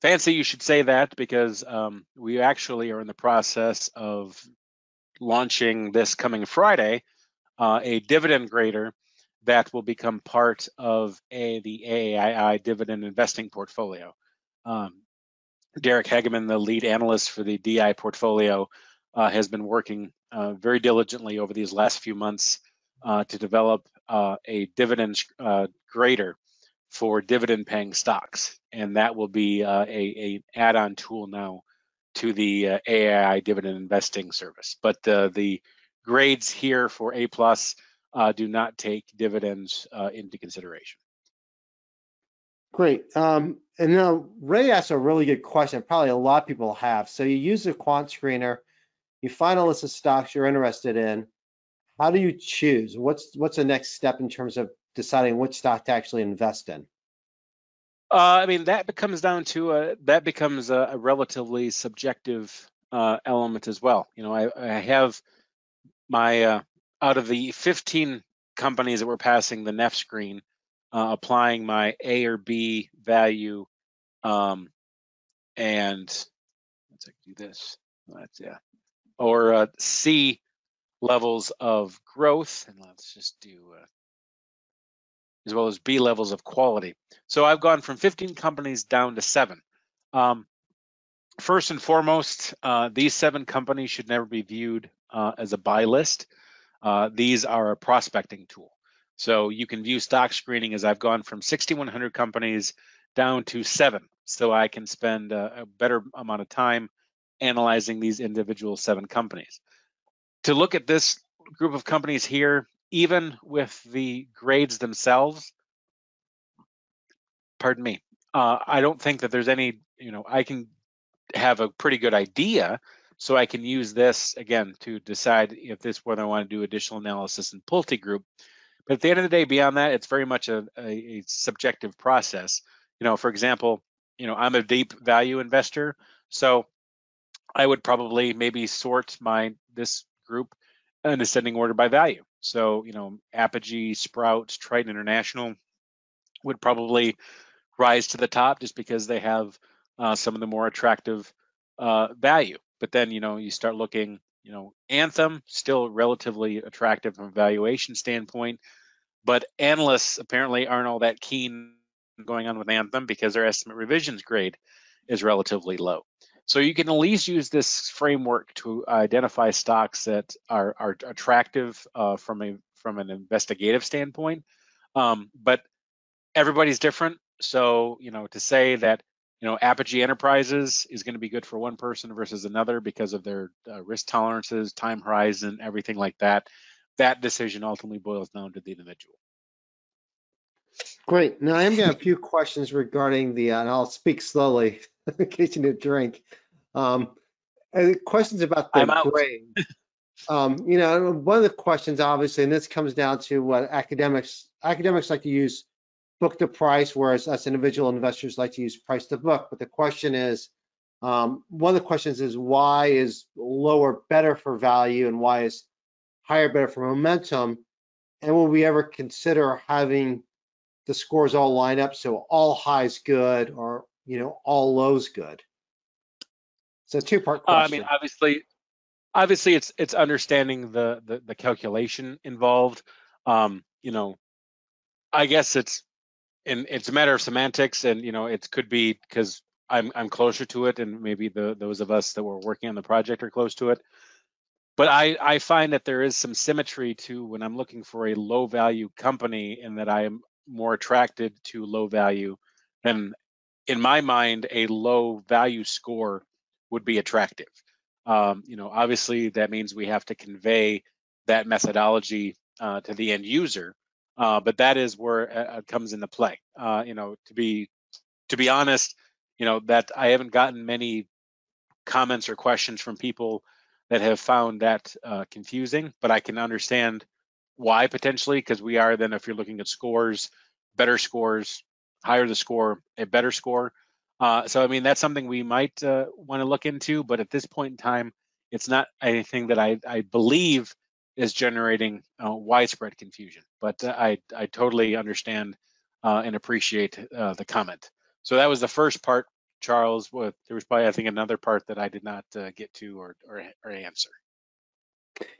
fancy you should say that because um, we actually are in the process of launching this coming Friday uh, a dividend grader that will become part of a, the AAII dividend investing portfolio. Um, Derek Hageman, the lead analyst for the DI portfolio, uh, has been working uh, very diligently over these last few months uh, to develop uh, a dividend uh, grader for dividend paying stocks. And that will be uh, a, a add-on tool now to the AAII dividend investing service. But the grades here for A plus uh, do not take dividends uh, into consideration. Great. Um, and now Ray asked a really good question. Probably a lot of people have. So you use a quant screener, you find a list of stocks you're interested in. How do you choose? What's what's the next step in terms of deciding which stock to actually invest in? Uh, I mean, that becomes down to a, that becomes a, a relatively subjective uh, element as well. You know, I, I have my uh, out of the 15 companies that were passing the Neff screen, uh, applying my A or B value, um, and let's do this. That's yeah, or uh, C levels of growth, and let's just do uh, as well as B levels of quality. So I've gone from 15 companies down to seven. Um, first and foremost, uh, these seven companies should never be viewed uh, as a buy list. Uh, these are a prospecting tool. So you can view stock screening as I've gone from 6,100 companies down to seven. So I can spend a, a better amount of time analyzing these individual seven companies. To look at this group of companies here, even with the grades themselves, pardon me, uh, I don't think that there's any, you know, I can have a pretty good idea so I can use this again to decide if this whether I want to do additional analysis in Pulte group. But at the end of the day, beyond that, it's very much a, a, a subjective process. You know, for example, you know, I'm a deep value investor, so I would probably maybe sort my this group in ascending order by value. So, you know, Apogee, Sprout, Triton International would probably rise to the top just because they have uh, some of the more attractive uh, value. But then, you know, you start looking, you know, Anthem still relatively attractive from a valuation standpoint, but analysts apparently aren't all that keen going on with Anthem because their estimate revisions grade is relatively low. So you can at least use this framework to identify stocks that are, are attractive uh, from a from an investigative standpoint. Um, but everybody's different. So you know to say that you know Apogee Enterprises is going to be good for one person versus another because of their uh, risk tolerances, time horizon, everything like that. That decision ultimately boils down to the individual. Great. Now I am going to have a few questions regarding the, and I'll speak slowly in case you need a drink. Um, questions about the grade. um, you know, one of the questions, obviously, and this comes down to what academics academics like to use book to price, whereas us individual investors like to use price to book. But the question is, um, one of the questions is why is lower better for value and why is higher better for momentum? And will we ever consider having the scores all line up so all highs good or you know all lows good? So two part question. Uh, I mean, obviously, obviously it's it's understanding the the, the calculation involved. Um, you know, I guess it's and it's a matter of semantics, and you know, it could be because I'm I'm closer to it, and maybe the those of us that were working on the project are close to it. But I I find that there is some symmetry to when I'm looking for a low value company, and that I am more attracted to low value than in my mind a low value score would be attractive. Um, you know, obviously that means we have to convey that methodology uh, to the end user, uh, but that is where it comes into play. Uh, you know, to be to be honest, you know that I haven't gotten many comments or questions from people that have found that uh, confusing, but I can understand why potentially because we are then if you're looking at scores, better scores, higher the score, a better score. Uh, so I mean that's something we might uh, want to look into, but at this point in time, it's not anything that I, I believe is generating uh, widespread confusion. But uh, I, I totally understand uh, and appreciate uh, the comment. So that was the first part, Charles. There was probably, I think, another part that I did not get to or, or, or, answer.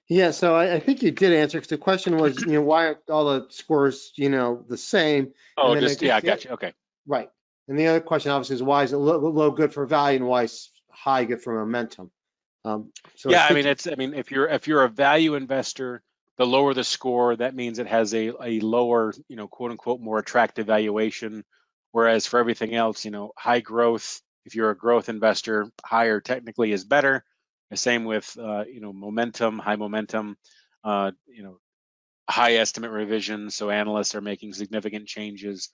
Yeah, so I, I think you did answer because the question was, you know, why are all the scores, you know, the same? Oh, just yeah, I got you. Okay. Right. And the other question obviously is why is it low, low good for value and why is high good for momentum? Um, so yeah, I mean, it's, I mean, if you're, if you're a value investor, the lower the score, that means it has a, a lower, you know, quote unquote, more attractive valuation. Whereas for everything else, you know, high growth, if you're a growth investor, higher technically is better. The same with, uh, you know, momentum, high momentum, uh, you know, high estimate revisions. So analysts are making significant changes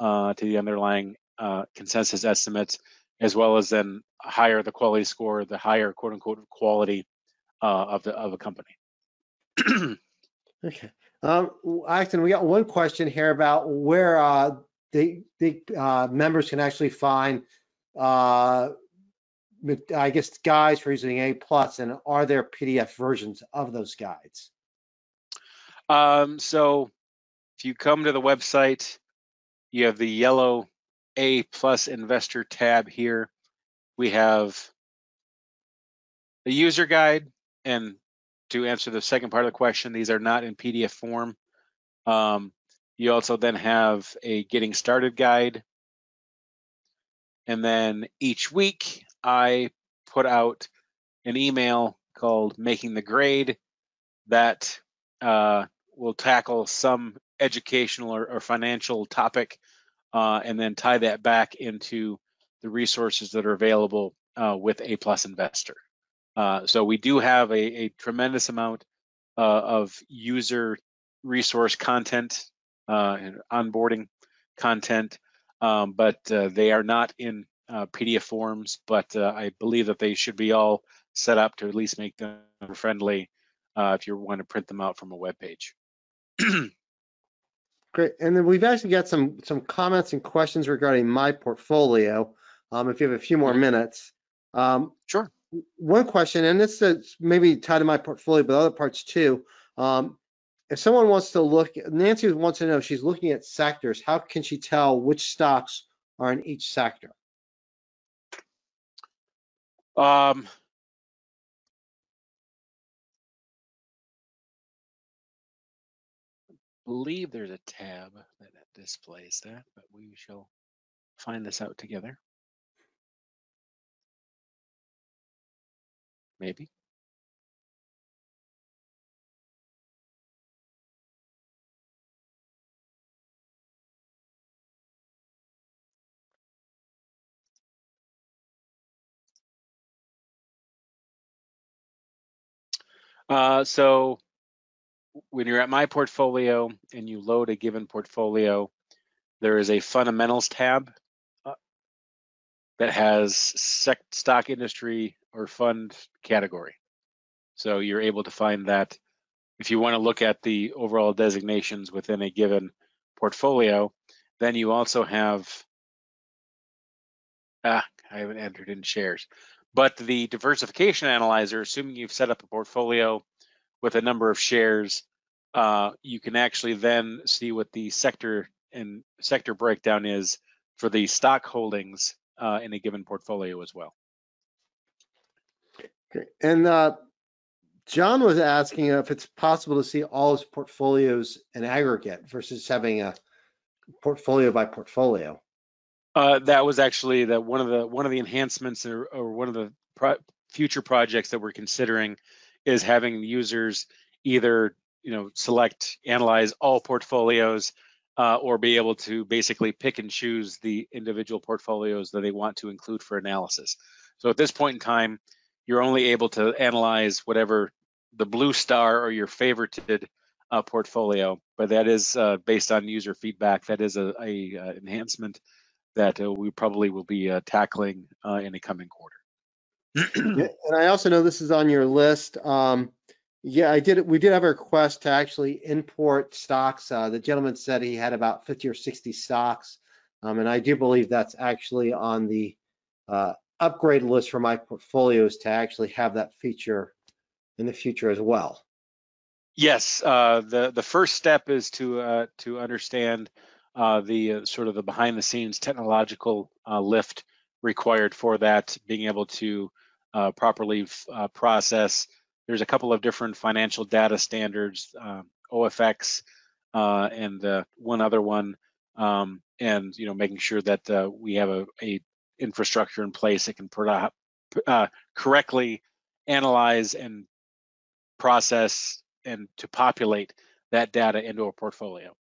uh, to the underlying uh, consensus estimates as well as then higher the quality score, the higher quote unquote quality uh, of the of a company. okay. Um, Acton, we got one question here about where the the uh, members can actually find, uh, I guess, guides for using A plus, and are there PDF versions of those guides? Um, so if you come to the website, you have the yellow a plus investor tab here. We have the user guide. And to answer the second part of the question, these are not in PDF form. Um, you also then have a getting started guide. And then each week I put out an email called Making the Grade that uh, will tackle some educational or, or financial topic uh, and then tie that back into the resources that are available uh, with A Plus Investor. Uh, so we do have a, a tremendous amount uh, of user resource content uh, and onboarding content, um, but they are not in PDF forms. But I believe that they should be all set up to at least make them friendly if you want to print them out from a web page. Great. And then we've actually got some some comments and questions regarding my portfolio. Um, if you have a few more mm-hmm. minutes. Um, sure. One question, and this is maybe tied to my portfolio, but other parts too. Um, if someone wants to look, Nancy wants to know, she's looking at sectors, how can she tell which stocks are in each sector? Um, believe there's a tab that displays that, but we shall find this out together. Maybe. Uh, so when you're at my portfolio and you load a given portfolio, there is a fundamentals tab uh, that has stock industry or fund category. So you're able to find that if you want to look at the overall designations within a given portfolio, then you also have, ah, I haven't entered in shares, but the diversification analyzer, assuming you've set up a portfolio with a number of shares, uh, you can actually then see what the sector and sector breakdown is for the stock holdings uh, in a given portfolio as well. Okay. And uh, John was asking if it's possible to see all his portfolios in aggregate versus having a portfolio by portfolio. Uh, that was actually the one of the one of the enhancements or, or one of the pro future projects that we're considering is having users either you know select analyze all portfolios uh, or be able to basically pick and choose the individual portfolios that they want to include for analysis. So at this point in time, you're only able to analyze whatever the blue star or your favorited uh, portfolio, but that is uh, based on user feedback. That is a, a uh, enhancement that uh, we probably will be uh, tackling uh, in the coming quarter. yeah, and I also know this is on your list. Um, yeah, I did. We did have a request to actually import stocks. Uh, the gentleman said he had about 50 or 60 stocks, um, and I do believe that's actually on the uh, upgrade list for my portfolios to actually have that feature in the future as well. Yes, uh, the the first step is to uh, to understand uh, the uh, sort of the behind the scenes technological uh, lift required for that, being able to uh, properly process. There's a couple of different financial data standards, OFX, and one other one, um, and you know making sure that we have a, a infrastructure in place that can uh, correctly analyze and process and to populate that data into a portfolio.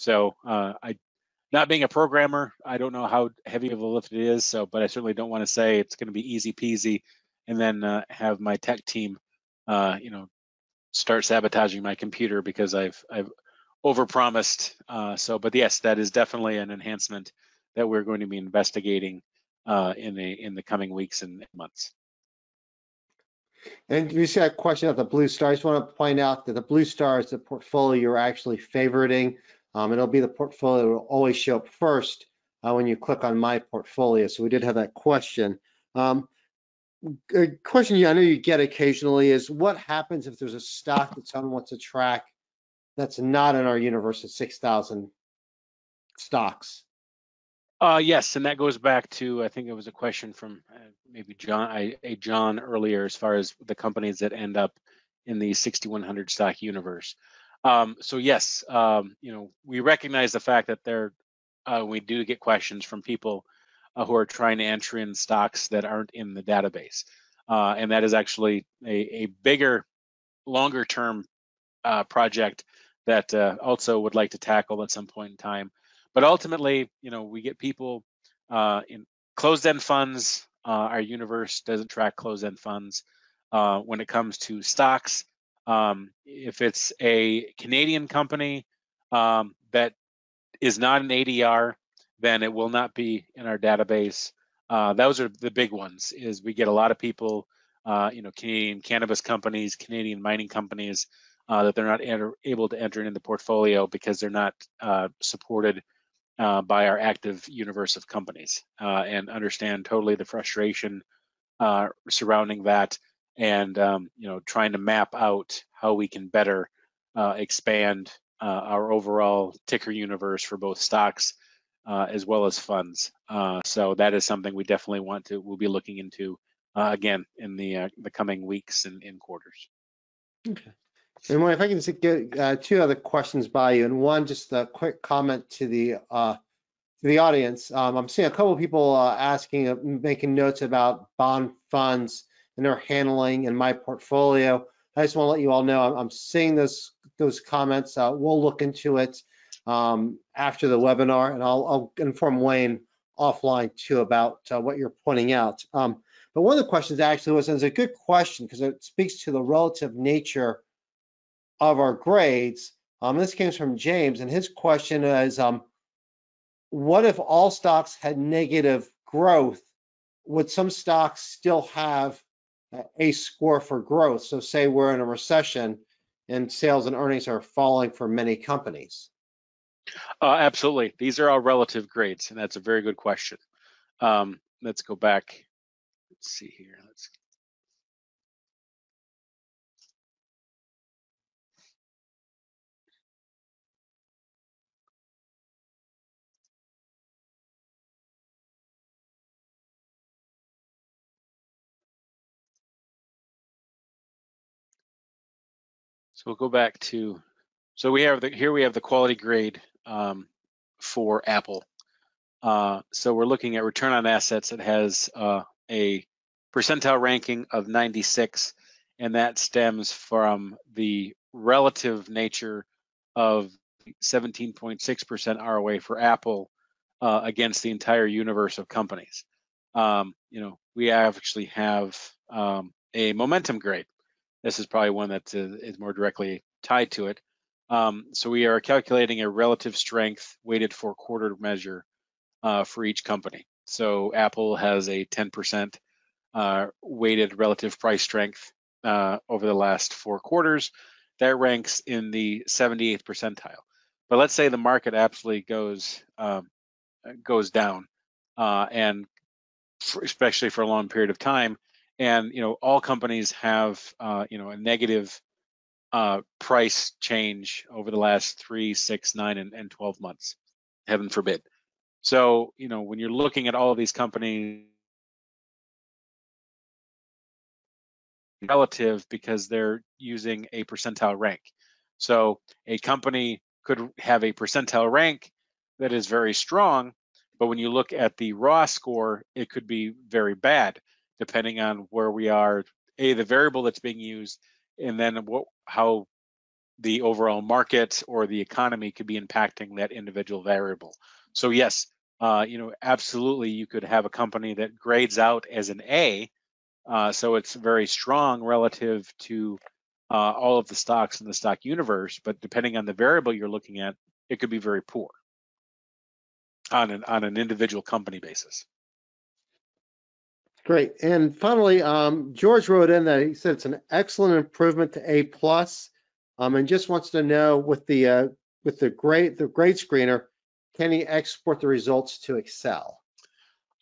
So uh, I, not being a programmer, I don't know how heavy of a lift it is. So, but I certainly don't want to say it's going to be easy peasy, and then uh, have my tech team, uh, you know, start sabotaging my computer because I've I've overpromised. Uh, so, but yes, that is definitely an enhancement that we're going to be investigating uh, in the in the coming weeks and months. And you see a question of the blue star. I just want to point out that the blue star is the portfolio you're actually favoriting. Um, it'll be the portfolio that will always show up first uh, when you click on my portfolio. So we did have that question. Um, a question I know you get occasionally is what happens if there's a stock that someone wants to track that's not in our universe of 6,000 stocks? Uh, yes, and that goes back to I think it was a question from uh, maybe John, I, a John earlier, as far as the companies that end up in the 6100 stock universe. Um, so yes, um, you know we recognize the fact that there uh, we do get questions from people uh, who are trying to enter in stocks that aren't in the database, uh, and that is actually a, a bigger, longer term uh, project that uh, also would like to tackle at some point in time. But ultimately, you know, we get people uh, in closed-end funds. Our universe doesn't track closed-end funds. When it comes to stocks, um, if it's a Canadian company um, that is not an ADR, then it will not be in our database. Uh, those are the big ones. Is we get a lot of people, uh, you know, Canadian cannabis companies, Canadian mining companies, uh, that they're not enter, able to enter in the portfolio because they're not uh, supported uh, by our active universe of companies uh, and understand totally the frustration surrounding that and um, you know trying to map out how we can better uh, expand uh, our overall ticker universe for both stocks uh, as well as funds. Uh, so that is something we definitely want to. We'll be looking into uh, again in the uh, the coming weeks and in quarters. Okay. And if I can just get two other questions by you, and one just a quick comment to the uh, to the audience. Um, I'm seeing a couple of people asking, making notes about bond funds and their handling in my portfolio. I just want to let you all know I'm, I'm seeing those those comments. Uh, we'll look into it um, after the webinar, and I'll, I'll inform Wayne offline too about uh, what you're pointing out. Um, but one of the questions actually was, a good question because it speaks to the relative nature of our grades. Um, this came from James, and his question is, um, what if all stocks had negative growth? Would some stocks still have a score for growth? So say we're in a recession and sales and earnings are falling for many companies. Uh, absolutely. These are all relative grades, and that's a very good question. Um, let's go back. Let's see here. Let's So we'll go back to, so we have the, here we have the quality grade um, for Apple. Uh, so we're looking at return on assets that has uh, a percentile ranking of 96, and that stems from the relative nature of 17.6% ROA for Apple uh, against the entire universe of companies. Um, you know, we actually have um, a momentum grade this is probably one that uh, is more directly tied to it. Um, so we are calculating a relative strength weighted for quarter measure uh, for each company. So Apple has a 10% uh, weighted relative price strength uh, over the last four quarters. That ranks in the 78th percentile. But let's say the market absolutely goes um, goes down, uh, and for, especially for a long period of time, and you know all companies have uh, you know a negative uh, price change over the last three, six, nine, and, and 12 months. Heaven forbid. So you know when you're looking at all of these companies relative because they're using a percentile rank. So a company could have a percentile rank that is very strong, but when you look at the raw score, it could be very bad depending on where we are, a the variable that's being used, and then what how the overall market or the economy could be impacting that individual variable. So yes, uh, you know, absolutely, you could have a company that grades out as an A, uh, so it's very strong relative to uh, all of the stocks in the stock universe. But depending on the variable you're looking at, it could be very poor on an on an individual company basis. Great. And finally, um, George wrote in that he said it's an excellent improvement to A plus, um, and just wants to know with the uh, with the grade the grade screener, can he export the results to Excel?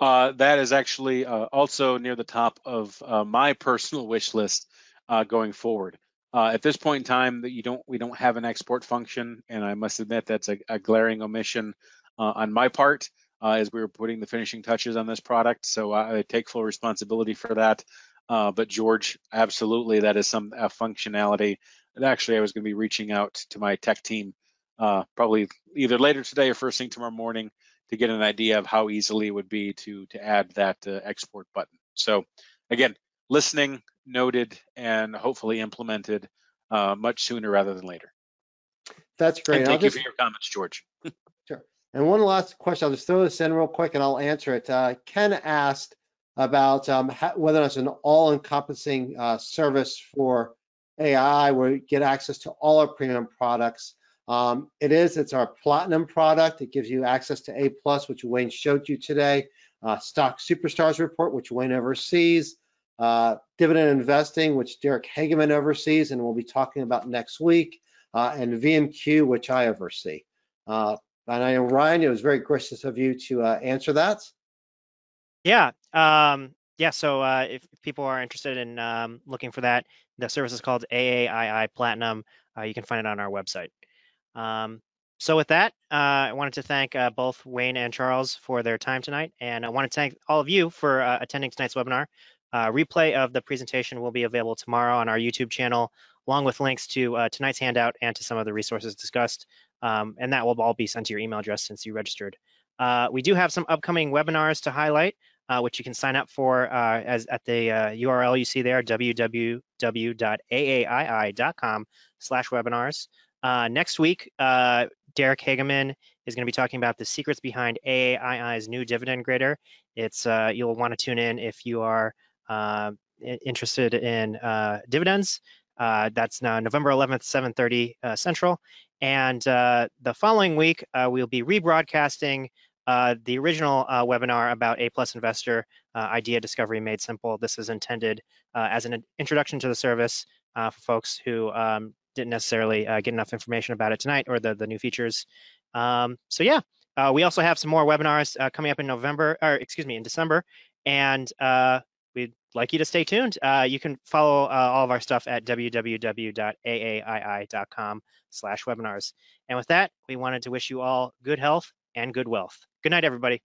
Uh, that is actually uh, also near the top of uh, my personal wish list uh, going forward. Uh, at this point in time, that you don't we don't have an export function, and I must admit that's a, a glaring omission on my part uh, as we were putting the finishing touches on this product. So I, take full responsibility for that. Uh, but George, absolutely, that is some uh, functionality. And actually, I was going to be reaching out to my tech team uh, probably either later today or first thing tomorrow morning to get an idea of how easily it would be to to add that uh, export button. So again, listening, noted, and hopefully implemented uh, much sooner rather than later. That's great. And thank I'll you just... for your comments, George. And one last question, I'll just throw this in real quick and I'll answer it. Uh, Ken asked about um, whether it's an all-encompassing uh, service for AAII where you get access to all our premium products. Um, it is, it's our platinum product. It gives you access to A plus, which Wayne showed you today, uh, stock superstars report, which Wayne oversees, uh, dividend investing, which Derek Hageman oversees, and we'll be talking about next week, uh, and VMQ, which I oversee. And I know Ryan, it was very gracious of you to uh, answer that. Yeah. Um, yeah, so uh, if people are interested in um, looking for that, the service is called AAII Platinum. Uh, you can find it on our website. Um, so with that, uh, I wanted to thank uh, both Wayne and Charles for their time tonight, and I want to thank all of you for uh, attending tonight's webinar. Replay of the presentation will be available tomorrow on our YouTube channel, along with links to tonight's handout and to some of the resources discussed, um, and that will all be sent to your email address since you registered. Uh, we do have some upcoming webinars to highlight, which you can sign up for as at the URL you see there, www.aaii.com slash webinars. next week, Derek Hageman is going to be talking about the secrets behind AAII's new dividend grader. It's uh, you'll want to tune in if you are uh, interested in uh, dividends. Uh, that's now November 11th, 7:30 uh, Central. And uh, the following week, we'll be rebroadcasting the original webinar about A Plus Investor Idea Discovery Made Simple. This is intended as an introduction to the service for folks who um, didn't necessarily uh, get enough information about it tonight or the, the new features. Um, so yeah, uh, we also have some more webinars uh, coming up in November, or excuse me, in December. And uh, like you to stay tuned. Uh, you can follow uh, all of our stuff at www.aaii.com slash webinars. And with that, we wanted to wish you all good health and good wealth. Good night, everybody.